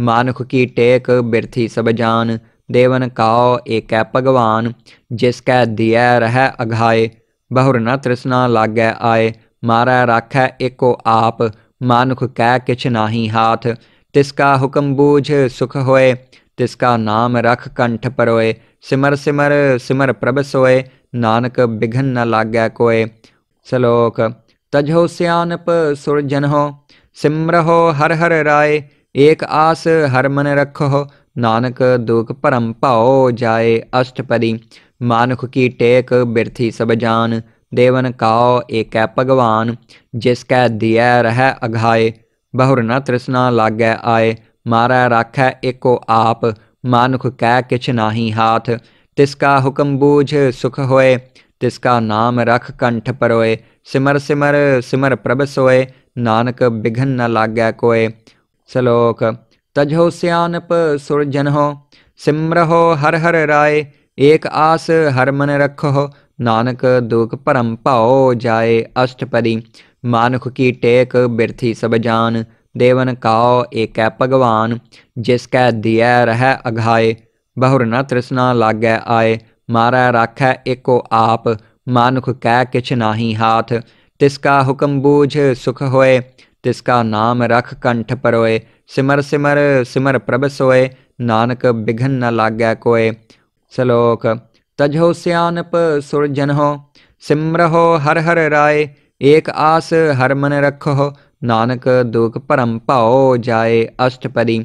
मानुख की टेक बिरथी सब जान, देवन काओ एक भगवान, जिसकै दिया रह अघाए। बहुर न तृष्णा लागै आए, मारा राखै एको आप, मानुख कै किछ नाही हाथ। तिसका हुक्म बूझ सुख होए तिसका नाम रख कंठ परोए, सिमर सिमर सिमर प्रभ सोए, नानक बिघन न लागै कोय श्लोक, तजहो सियानप हो सिमरहो हर हर राय, एक आस हर मन रखो नानक दुख परम पाओ जाए अष्टपदी। मानुख की टेक बिरथी सब जान, देवन काओ एक भगवान जिसकै दिया रह अघाए, बहुर न तृष्णा लागै आए। मारै राखै एको आप। मानुख कै किछ नाही हाथ। तिसका हुक्म बूझ सुख होए। तिसका नाम रख कंठ परोए। सिमर सिमर सिमर प्रभ सोए। नानक बिघन न लागै कोय श्लोक तजहो सियानप हो सिमरहो हर हर राय। एक आस हर मन रखो। नानक दुख परम पाओ जाए अष्टपदी। मानुख की टेक बिरथी सब जान। देवन काओ एक भगवान, जिसकै दिया रह अघाए बहुर न तृष्णा लागै आए, मारै राखै एको आप। मानुख कै किछ नाही हाथ। तिसका हुक्म बूझ सुख होए, तिसका नाम रख कंठ परोए। सिमर सिमर सिमर प्रभ सोए, नानक बिघन न लागै कोय श्लोक तजहो सियानप सुरजन हो सिमरहो हर हर राय एक आस हर मन रखो नानक दुख परम पाओ जाए अष्टपदी।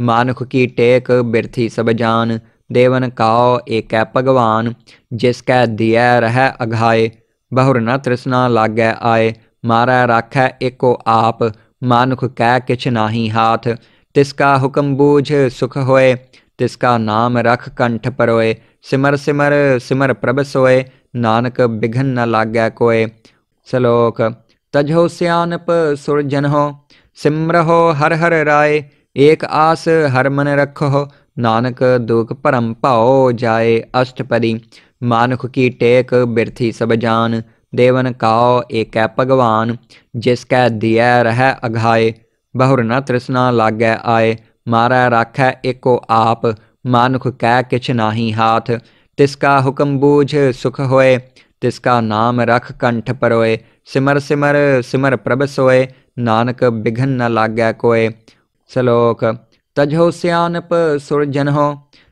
मानुख की टेक बिरथी सब जान, देवन काओ एक भगवान। जिसकै दिया रह अघाए, बहुर न तृष्णा लागै आए। मारै राखै एको आप, मानुख कै किछ नाही हाथ। तिसका हुक्म बूझ सुख होए, तिसका नाम रख कंठ परोए। सिमर सिमर सिमर प्रभ सोए नानक बिघन न लागै कोय श्लोक तजहो हो सिमरहो हर हर राय, एक आस हर मन रखो नानक दुख परम पाओ जाए अष्टपदी। मानुख की टेक बिरथी सब जान, देवन काओ एक भगवान, जिसकै दिया रह अघाए। बहुर न तृष्णा लागै आए, मारै राखै एको आप। मानुख कै किछ नाही हाथ, तिसका हुक्म बूझ सुख होए। तिसका नाम रख कंठ परोए, सिमर सिमर सिमर प्रभ सोए, नानक बिघन न लागै कोय श्लोक, तजहो सियानप सुरजन हो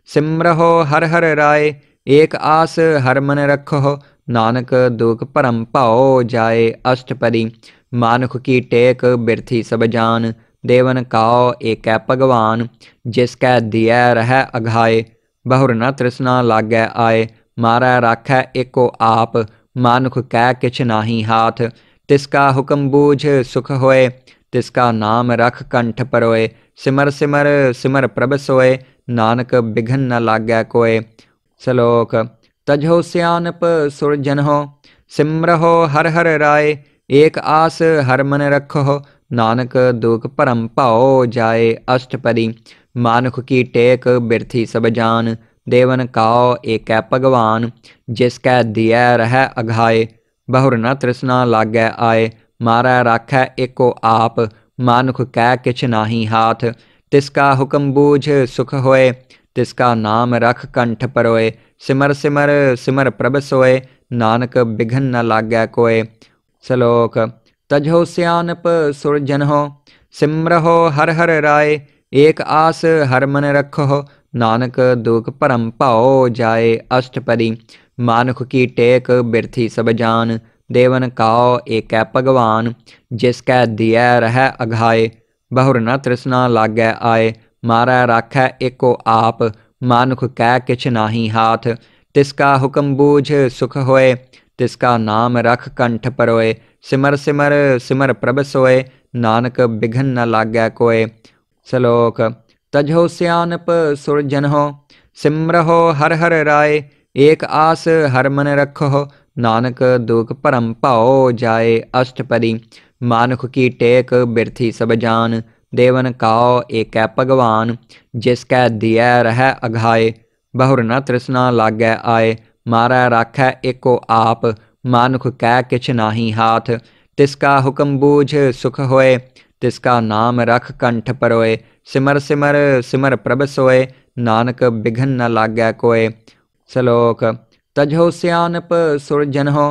सिमरहो हर हर राय, एक आस हर मन रखो नानक दुख परम पाओ जाए अष्टपदी। मानुख की टेक बिरथी सब जान, देवन काओ एक भगवान जिसकै दिया रह अघाए, बहुर न तृष्णा लागै आए। मारै राखै एको आप। मानुख कै किछ नाही हाथ। तिसका हुक्म बूझ सुख होए। तिसका नाम रख कंठ परोए। सिमर सिमर सिमर प्रभ सोए। नानक बिघन न लागै कोय श्लोक तजहो सियानप हो सिमरहो हर हर राय। एक आस हर मन रखो। नानक दुख परम पाओ जाए अष्टपदी। मानुख की टेक बिरथी सब जान। देवन काओ एक भगवान, जिसकै दिया रह अघाए। बहुर न तृष्णा लागै आए, मारै राखै एको आप। मानुख कै किछ नाही हाथ। तिसका हुक्म बूझ सुख होए, तिसका नाम रख कंठ परोए। सिमर सिमर सिमर प्रभ सोए, नानक बिघन न लागै कोय श्लोक तजहो सियानप सुरजन हो सिमरहो हर हर राय एक आस हर मन रखो नानक दुख परम पाओ जाए अष्टपदी। मानुख की टेक बिरथी सब जान, देवन काओ एक भगवान। जिसकै दिया रह अघाए, बहुर न तृष्णा लागै आए। मारै राखै एको आप, मानुख कै किछ नाही हाथ। तिसका हुक्म बूझ सुख होए, तिसका नाम रख कंठ परोए। सिमर सिमर सिमर प्रभ सोए नानक बिघन न लागै कोय श्लोक तजहो सियानप सुरजन हो सिमरहो हर हर राय, एक आस हर मन रखो नानक दुख परम पाओ जाए अष्टपदी। मानुख की टेक बिरथी सब जान, देवन काओ एक भगवान जिसकै दिया रह अघाए। बहुर न तृष्णा लागै आए, मारै राखै एको आप, मानुख कै किछ नाही हाथ। तिसका हुक्म बूझ सुख होए, तिसका नाम रख कंठ परोए सिमर सिमर सिमर प्रभ सोय नानक बिघन न लाग्या कोय सलोक, तजहो सियानप सुरजन हो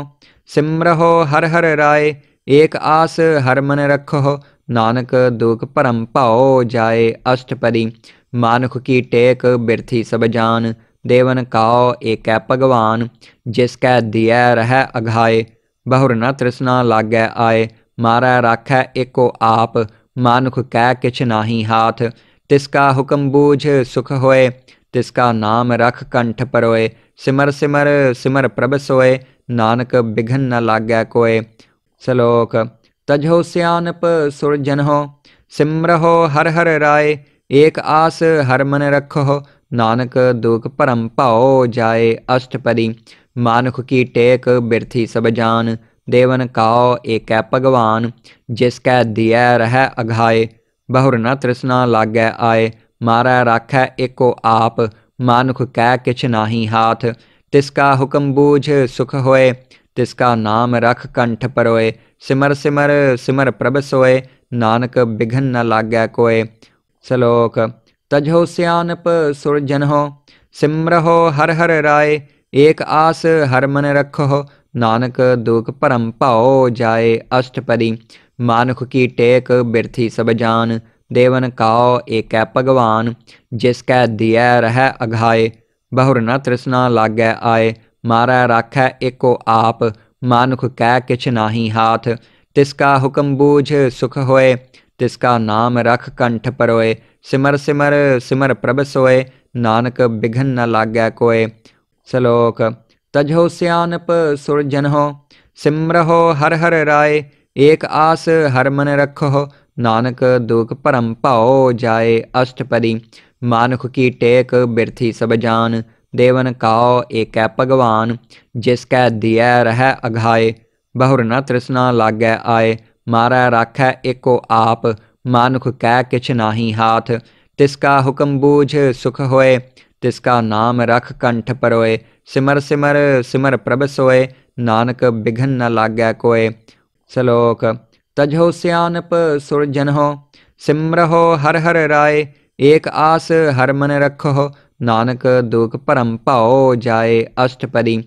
सिमरहो हर हर राय एक आस हर मन रखो नानक दुख परम पाओ जाए अष्टपदी। मानुख की टेक बिरथी सब जान, देवन काओ एक भगवान। जिसकै दिया रह अघाए, बहुर न तृष्णा लागै आए। मारा राख एको आप मानुख कै किछ नाही हाथ। तिसका हुक्म बूझ सुख होए, तिसका नाम रख कंठ परोए। सिमर सिमर सिमर प्रभ सोए, नानक बिघन न लागै कोय सलोक, तजहो सियानप सुरजन हो सिमर हो हर हर राय एक आस हर मन रखो नानक दुख परम पाओ जाए अष्टपदी। मानुख की टेक बिरथी सब जान देवन काओ एक भगवान, जिसकै दिया रह अघाए। बहुर न तृष्णा लागै आए, मारा राखै एको आप। मानुख कै किछ नाही हाथ। तिसका हुक्म बूझ सुख होए, तिसका नाम रख कंठ परोए। सिमर सिमर सिमर प्रभ सोए, नानक बिघन न लागै कोय सलोक तजहो सियानप सुरजन हो सिमरहो हर हर राय एक आस हर मन रखो ਨਾਨਕ ਦੁਖ ਭਰਮ ਭਾਉ ਜਾਏ ਅਸ਼ਟਪਦੀ ਮਾਨੁਖ ਕੀ ਟੇਕ ਬਿਰਥੀ ਸਭ ਜਾਨ ਦੇਵਨ ਕਾਉ ਏਕੈ ਭਗਵਾਨ ਜਿਸ ਕੈ ਦਿਐ ਰਹਿ ਅਘਾਏ ਬਹੁਰ ਨ ਤ੍ਰਿਸ਼ਨਾ ਲਾਗੈ ਆਏ ਮਾਰੈ ਰਾਖੈ ਏਕੋ ਆਪ ਮਾਨੁਖ ਕੈ ਕਿਛ ਨਾਹੀ ਹਾਥ ਤਿਸ ਕਾ ਹੁਕਮ ਬੂਝ ਸੁਖ ਹੋਏ ਤਿਸ ਕਾ ਨਾਮ ਰਖ ਕੰਠ ਪਰੋਏ ਸਿਮਰ ਸਿਮਰ ਸਿਮਰ ਪ੍ਰਭ ਸੋਏ ਨਾਨਕ ਬਿਘਨ ਨ तजहो सियानप सिमर सिमरहो हर हर राय, एक आस हर मन रखो नानक दुख परम पाओ जाए अष्टपदी। मानुख की टेक बिरथी सब जान, देवन काओ एक भगवान जिसकै दिया रह अघाए। बहुर न तृष्णा लागै आए, मारा राखै एको आप। मानुख कै किछ नाही हाथ, तिसका हुक्म बूझ सुख होए। तिसका नाम रख कंठ परोए, सिमर सिमर सिमर प्रभ सोए, नानक बिघन न लागे कोय श्लोक, तजहो सियानप सुरजन हो सिमर हो हर हर राय, एक आस हर मन रख हो नानक दुख परम पाओ जाए अष्टपदी।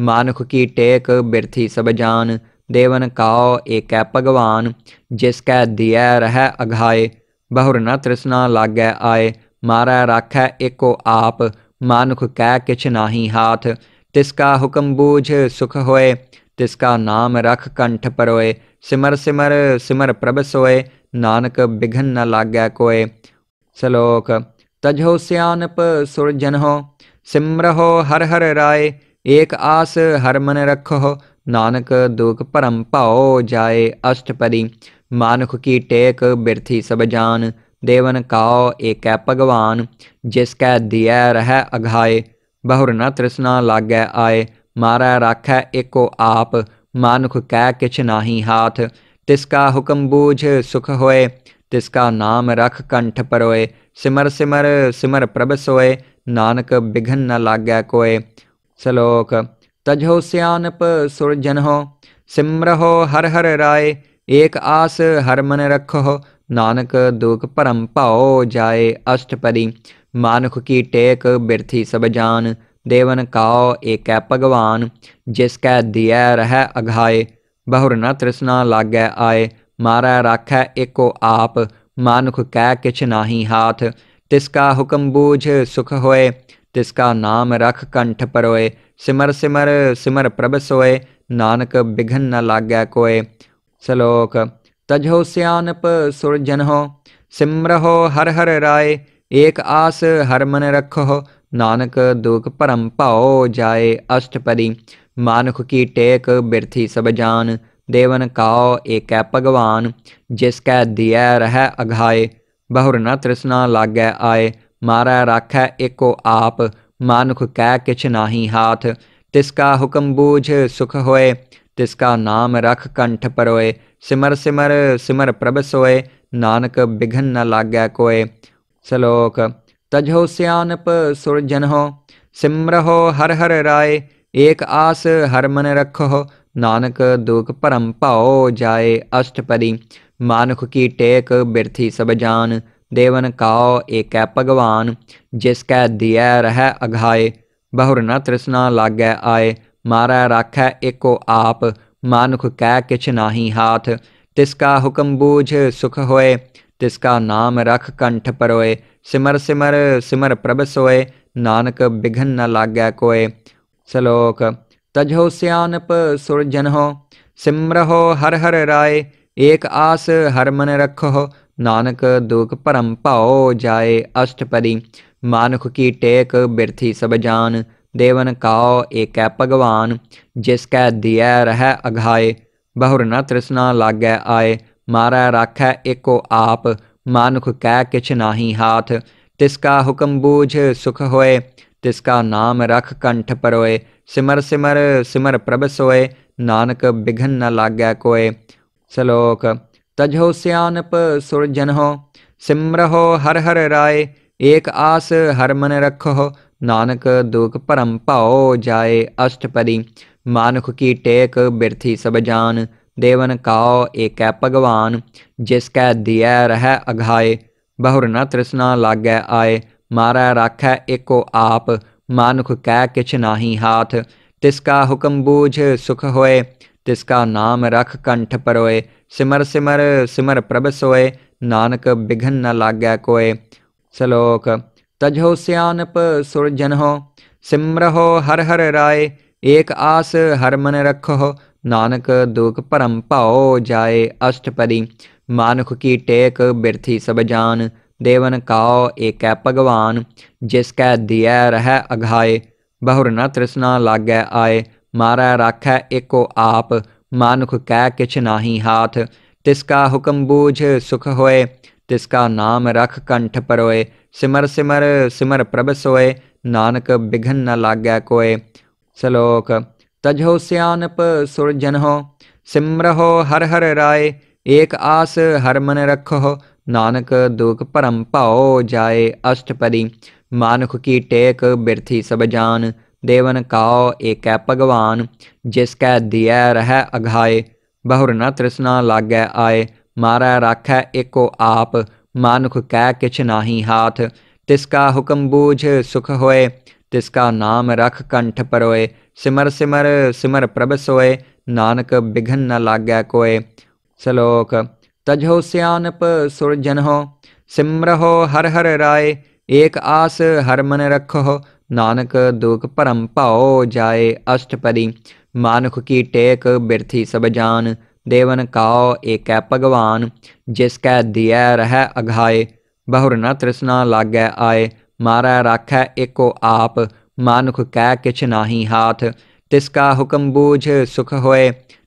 मानुख की टेक बिरथी सब जान, देवन काओ एक भगवान जिसकै दिया रह अघाए, बहुर न तृष्णा लागै आए। मारा रख है एको आप, मानुख कै किछ नाही हाथ। तिसका हुक्म बूझ सुख होए, तिसका नाम रख कंठ परोए। सिमर सिमर सिमर प्रभ सोए, नानक बिघन न लागै कोय श्लोक तजहो सियानप सिमर हो हर हर राय एक आस हर मन रख हो, नानक दुख परम पाओ जाए अष्टपदी। मानुख की टेक बिरथी सब जान देवन काओ एक भगवान, जिसकै दिया रह अघाए। बहुर न तृष्णा लागै आए, मारा राखै एको आप, मानुख कै किछ नाही हाथ। तिसका हुक्म बूझ सुख होए, तिसका नाम रख कंठ परोए। सिमर सिमर सिमर प्रभ सोए, नानक बिघन न लागै कोय सलोक तजहो सियानप सुरजन हो सिमरहो हर हर राय एक आस हर मन रखो ਹਰ ਹਰ ਰਾਏ ਏਕ ਆਸ ਹਰ ਮਨ ਰਖੋ ਨਾਨਕ ਦੁਖ ਭਰਮ ਭਾਉ ਜਾਏ ਅਸ਼ਟਪਦੀ ਮਾਨੁਖ ਕੀ ਟੇਕ ਬਿਰਥੀ ਸਭ ਜਾਨ ਦੇਵਨ ਕਾਉ ਏਕੈ ਭਗਵਾਨ ਜਿਸ ਕੈ ਦਿਐ ਰਹਿ ਅਘਾਏ ਬਹੁਰ ਨ ਤ੍ਰਿਸ਼ਨਾ ਲਾਗੈ ਆਏ ਮਾਰੈ ਰਾਖੈ ਏਕੋ ਆਪ ਮਾਨੁਖ ਕੈ ਕਿਛ ਨਾਹੀ ਹਾਥ ਤਿਸ ਕਾ ਹੁਕਮ ਬੂਝ ਸੁਖ ਹੋਏ ਤਿਸ ਕਾ ਨਾਮ ਰਖ ਕੰਠ ਪਰੋਏ ਸਿਮਰ ਸਿਮਰ ਸਿਮਰ ਪ੍ਰਭ ਸੋਏ ਨਾਨਕ ਬਿਘਨ ਨ ਲਾਗੈ तजहो सियानप सुरजन हो सिमर हो हर हर राय, एक आस हर मन रख हो नानक दुख परम पाओ जाए अष्टपदी। मानुख की टेक बिरथी सब जान, देवन काओ एक भगवान जिसकै दिया रह अघाए। बहुर न तृष्णा लागै आए, मारा राखै एको आप। मानुख कै किछ नाही हाथ, तिसका हुक्म बूझ सुख होए। तिसका नाम रख कंठ परोए, सिमर सिमर सिमर प्रभ सोए, नानक बिघन न लाग्य कोय सलोक तजहो सियानप सुरजन हो सिमर हो हर हर राय, एक आस हर मन रखो नानक दुख परम पाओ जाए अष्टपदी। मानुख की टेक बिरथी सब जान, देवन काओ एक भगवान जिसकै दिया रह अघाए, बहुर न तृष्णा लाग्य आए। मारा राखै एको आप, मानुख कै किछ नाही हाथ। तिसका हुक्म बूझ सुख होए, तिसका नाम रख कंठ परोए। सिमर सिमर सिमर प्रभ सोए, नानक बिघन न लागै कोय श्लोक तजहो सियानप सिमर हो हर हर राय एक आस हर मन रख हो नानक दुख परम पाओ जाए अष्टपदी। मानुख की टेक बिरथी सब जान देवन काओ एक भगवान, जिसकै दिया रह अघाए। बहुर न तृष्णा लागै आए, मारै राखै एको आप। मानुख कै किछ नाही हाथ। तिसका हुक्म बूझ सुख होए, तिसका नाम रख कंठ परोए। सिमर सिमर सिमर प्रभ सोए, नानक बिघन न लागै कोय श्लोक तजहो सियानप सुरजन हो सिमरहो हर हर राय एक आस हर मन रखो नानक दुख परम पाओ जाए अष्टपदी। मानुख की टेक बिरथी सब जान, देवन काओ एक भगवान, जिसकै दिया रह अघाए। बहुर न तृष्णा लागै आए, मारै राखै एको आप। मानुख कै किछ नाही हाथ, तिसका हुक्म बूझ सुख होए। तिसका नाम रख कंठ परोए, सिमर सिमर सिमर प्रभ सोए नानक बिघन न लागै कोय श्लोक तजहो हो सिमरहो हर हर राय, एक आस हर मन रखो नानक दुख परम पाओ जाए अष्टपदी। मानुख की टेक बिरथी सब जान, देवन काओ एक भगवान, जिसकै दिया रह अघाए। बहुर न तृष्णा लागै आए, मारै राखै एको आप। मानुख कै किछ नाही हाथ, तिसका हुक्म बूझ सुख होए, तिसका नाम रख कंठ परोए। सिमर सिमर सिमर प्रभ सोए, नानक बिघन न लागै कोय श्लोक तजहो सियानप सुरजन हो सिमरहो हर हर राय एक आस हर मन रखो नानक दुख परम पाओ जाए अष्टपदी। मानुख की टेक बिरथी सब जान, देवन काओ एक भगवान, जिसकै दिया रह अघाए। बहुर न तृष्णा लागै आए, मारै राखै एको आप मानुख कै किछ नाही हाथ। तिसका हुक्म बूझ सुख होए, तिसका नाम रख कंठ परोए। सिमर सिमर सिमर प्रभ सोए, नानक बिघन न लागै कोय श्लोक तजहो सियानप सुरजन हो सिमरहो हर हर राय एक आस हर मन रखो, नानक दुख परम पाओ जाए अष्टपदी। मानुख की टेक बिरथी सब जान देवन काओ एक भगवान, जिसकै दिया रह अघाए। बहुर न तृष्णा लागै आए, मारै राखै एको आप। मानुख कै किछ नाही हाथ। तिसका हुक्म बूझ सुख होए,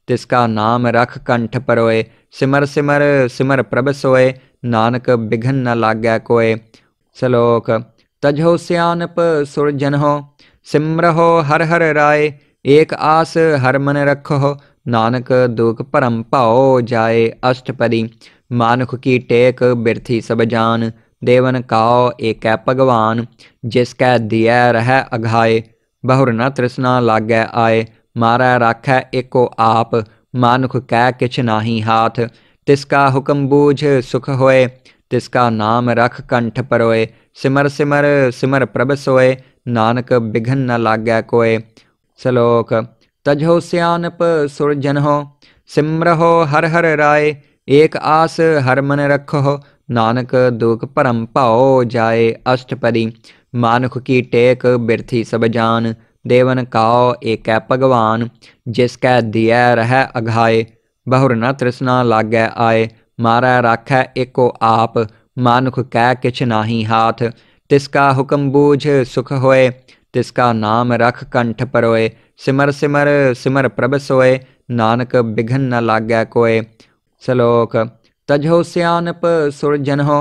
तिसका नाम रख कंठ परोए। सिमर सिमर सिमर प्रभ सोए, नानक बिघन न लागै कोय श्लोक तजहो सियानप सुरजन हो सिमरहो हर हर राय एक आस हर मन रखो नानक दुख परम पाओ जाए अष्टपदी। मानुख की टेक बिरथी सब जान, देवन काओ एक भगवान। जिसकै दिया रह अघाए, बहुर न तृष्णा लागै आए। मारै राखै एको आप, मानुख कै किछ नाही हाथ। तिसका हुक्म बूझ सुख होए, तिसका नाम रख कंठ परोए। सिमर सिमर सिमर प्रभ सोए नानक बिघन न लागै कोय श्लोक तजहो हो सिमरहो हर हर राय, एक आस हर मन रखो नानक दुख परम पाओ जाए अष्टपदी। मानुख की टेक बिरथी सब जान, देवन काओ एक भगवान, जिसकै दिया रह अघाए। बहुर न तृष्णा लागै आए, मारै राखै एको आप, मानुख कै किछ नाही हाथ। तिसका हुक्म बूझ सुख होए, तिसका नाम रख कंठ परोए। सिमर सिमर सिमर प्रभ सोए, नानक बिघन न लागै कोय सलोक, तजहो सियानप सुरजन हो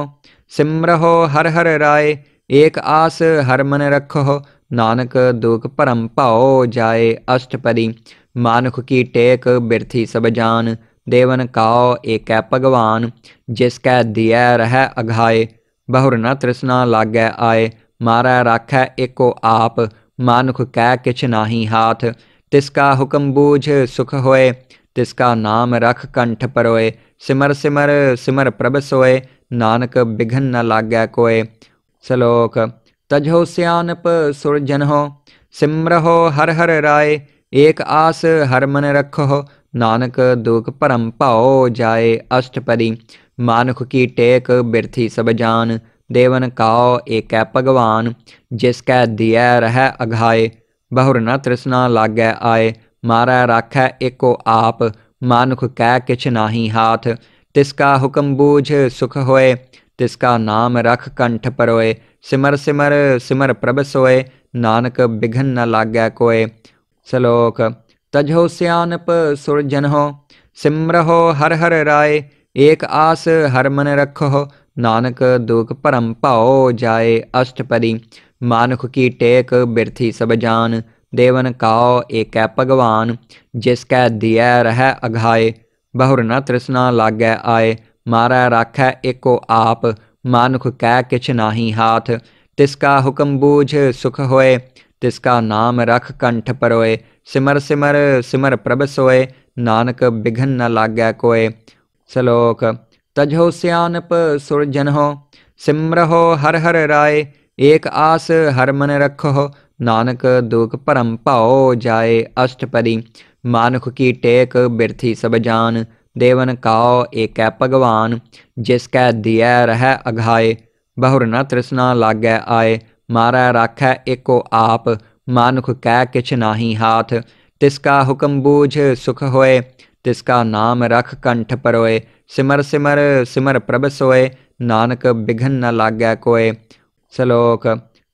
सिमरहो हर हर राय, एक आस हर मन रखो नानक दुख परम पाओ जाए अष्टपदी। मानुख की टेक बिरथी सब जान, देवन काओ एक भगवान जिसकै दिया रह अघाए। बहुर न तृष्णा लागै आए, मारै राखै एको आप मानुख कै किछ नाही हाथ। तिसका हुक्म बूझ सुख होए, तिसका नाम रख कंठ परोए। सिमर सिमर सिमर प्रभ सोए, नानक बिघन न लागै कोय सलोक, तजहो सियानप सुर जनहो सिमरहो हर हर राय। एक आस हर मन रखो, नानक दुख परम पाओ जाए अष्टपदी। मानुख की टेक बिरथी सब जान। देवन काओ एक भगवान, जिसकै दिया रह अघाए। बहुर न तृष्णा लागै आए, मारै राखै एको आप। मानुख कै किछ नाही हाथ। तिसका हुक्म बूझ सुख होए, तिसका नाम रख कंठ परोए। सिमर सिमर सिमर प्रभ सोए, नानक बिघन न लागै कोय सलोक तजहो सियानप सुरजन हो सिमरहो हर हर राय एक आस हर मन रखो नानक दुख भरम पाओ जाए अष्टपरी मानुख की टेक बिरथी सब जान, देवन काओ एक भगवान। जिसकै दिया रह अघाए, बहुर न तृष्णा लागै आए। मारा राखै एको आप, मानुख कै किछ नाही हाथ। तिसका हुक्म बूझ सुख होए, तिसका नाम रख कंठ परोए। सिमर सिमर सिमर प्रभ सोए नानक बिघन न लागै कोय श्लोक तजहो हो सुरजनहो सिमरहो हर हर राय, एक आस हर मन रखो नानक दुख परम पाओ जाए अष्टपदी। मानुख की टेक बिरथी सब जान, देवन काओ एक भगवान, जिसकै दिया रह अघाए। बहुर न तृष्णा लागै आए, मारा राखै एको आप। मानुख कै किछ नाही हाथ, तिसका हुक्म बूझ सुख होए। तिसका नाम रख कंठ परोए, सिमर सिमर सिमर प्रभ सोए, नानक बिघन न लाग्य कोय श्लोक,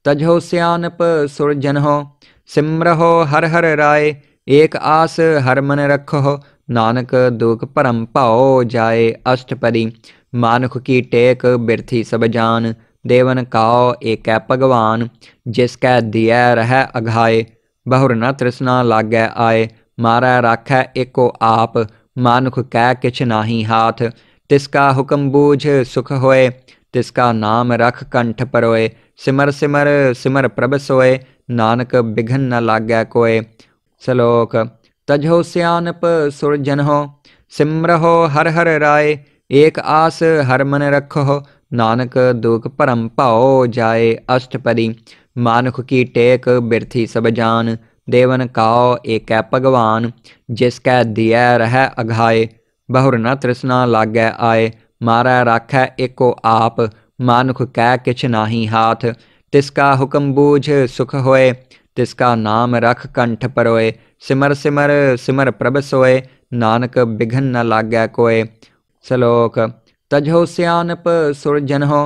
तजहो सियानप सुरजन हो सिमरहो हर हर राय, एक आस हर मन रखो नानक दुख परम पाओ जाए अष्टपदी। मानुख की टेक बिरथी सब जान, देवन काओ एक भगवान जिसकै दिया रह अघाए, बहुर न तृष्णा लाग्य आए। मारा राखै एको आप। मानुख कै किछ नाही हाथ। तिसका हुक्म बूझ सुख होए। तिसका नाम रख कंठ परोए। सिमर सिमर सिमर प्रभ सोए। नानक बिघन न लागै कोय सलोक, तजहो सियानप सुरजनहो सिमरहो हर हर राय। एक आस हर मन रखो नानक दुख परम पाओ जाए अष्टपदी। मानुख की टेक बिरथी सब जान। देवन काओ एकै भगवान, जिसकै दिया रह अघाए। बहुर न तृष्णा लागै आए, मारै राखै एको आप। मानुख कै किछ नाही हाथ। तिसका हुक्म बूझ सुख होए, तिसका नाम रख कंठ परोए। सिमर सिमर सिमर प्रभ सोए, नानक बिघन न लागै कोय श्लोक तजहो सियानप सुरजन हो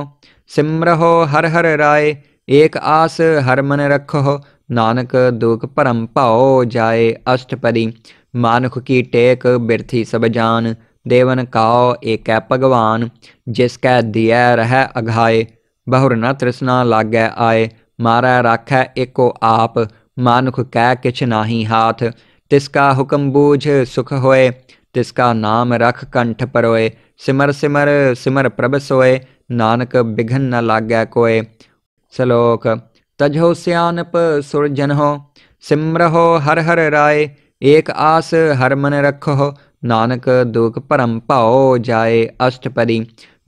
सिमरहो हर हर राय एक आस हर मन रखो ਸਿਆਨਪ ਸੁਰਜਨਹੁ ਸਿਮਰਹੁ ਹਰ ਹਰ ਰਾਏ ਏਕ ਆਸ ਹਰ ਮਨ ਰਖੋ ਨਾਨਕ ਦੁਖ ਭਰਮ ਭਾਉ ਜਾਏ ਅਸ਼ਟਪਦੀ ਮਾਨੁਖ ਕੀ ਟੇਕ ਬਿਰਥੀ ਸਭ ਜਾਨ ਦੇਵਨ ਕਾਉ ਏਕੈ ਭਗਵਾਨ ਜਿਸ ਕੈ ਦਿਐ ਰਹਿ ਅਘਾਏ ਬਹੁਰ ਨ ਤ੍ਰਿਸ਼ਨਾ ਲਾਗੈ ਆਏ ਮਾਰੈ ਰਾਖੈ ਏਕੋ ਆਪ ਮਾਨੁਖ ਕੈ ਕਿਛ ਨਾਹੀ ਹਾਥ ਤਿਸ ਕਾ ਹੁਕਮ ਬੂਝ ਸੁਖ ਹੋਏ ਤਿਸ ਕਾ ਨਾਮ ਰਖ ਕੰਠ ਪਰੋਏ ਸਿਮਰ ਸਿਮਰ ਸਿਮਰ ਪ੍ਰਭ ਸੋਏ ਨਾਨਕ ਬਿਘਨ ਨ ਲਾਗੈ तजो सियानप सुरजन हो सिमरहो हर हर राय, एक आस हर मन रखो, नानक दुख परम पाओ जाए अष्टपदी।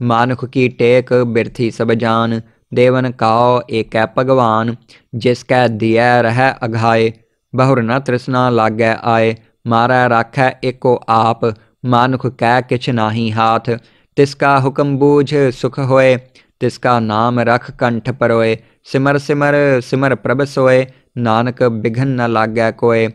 मानुख की टेक बिरथी सब जान, देवन काओ एक भगवान, जिसकै दिया रह अघाए। बहुर न तृष्णा लागै आए, मारा राखै एको आप। मानुख कै किछ नाही हाथ, तिसका हुक्म बूझ सुख होए। तिसका नाम रख कंठ परोए, सिमर सिमर सिमर प्रभ सोए नानक बिघन न लाग्या कोय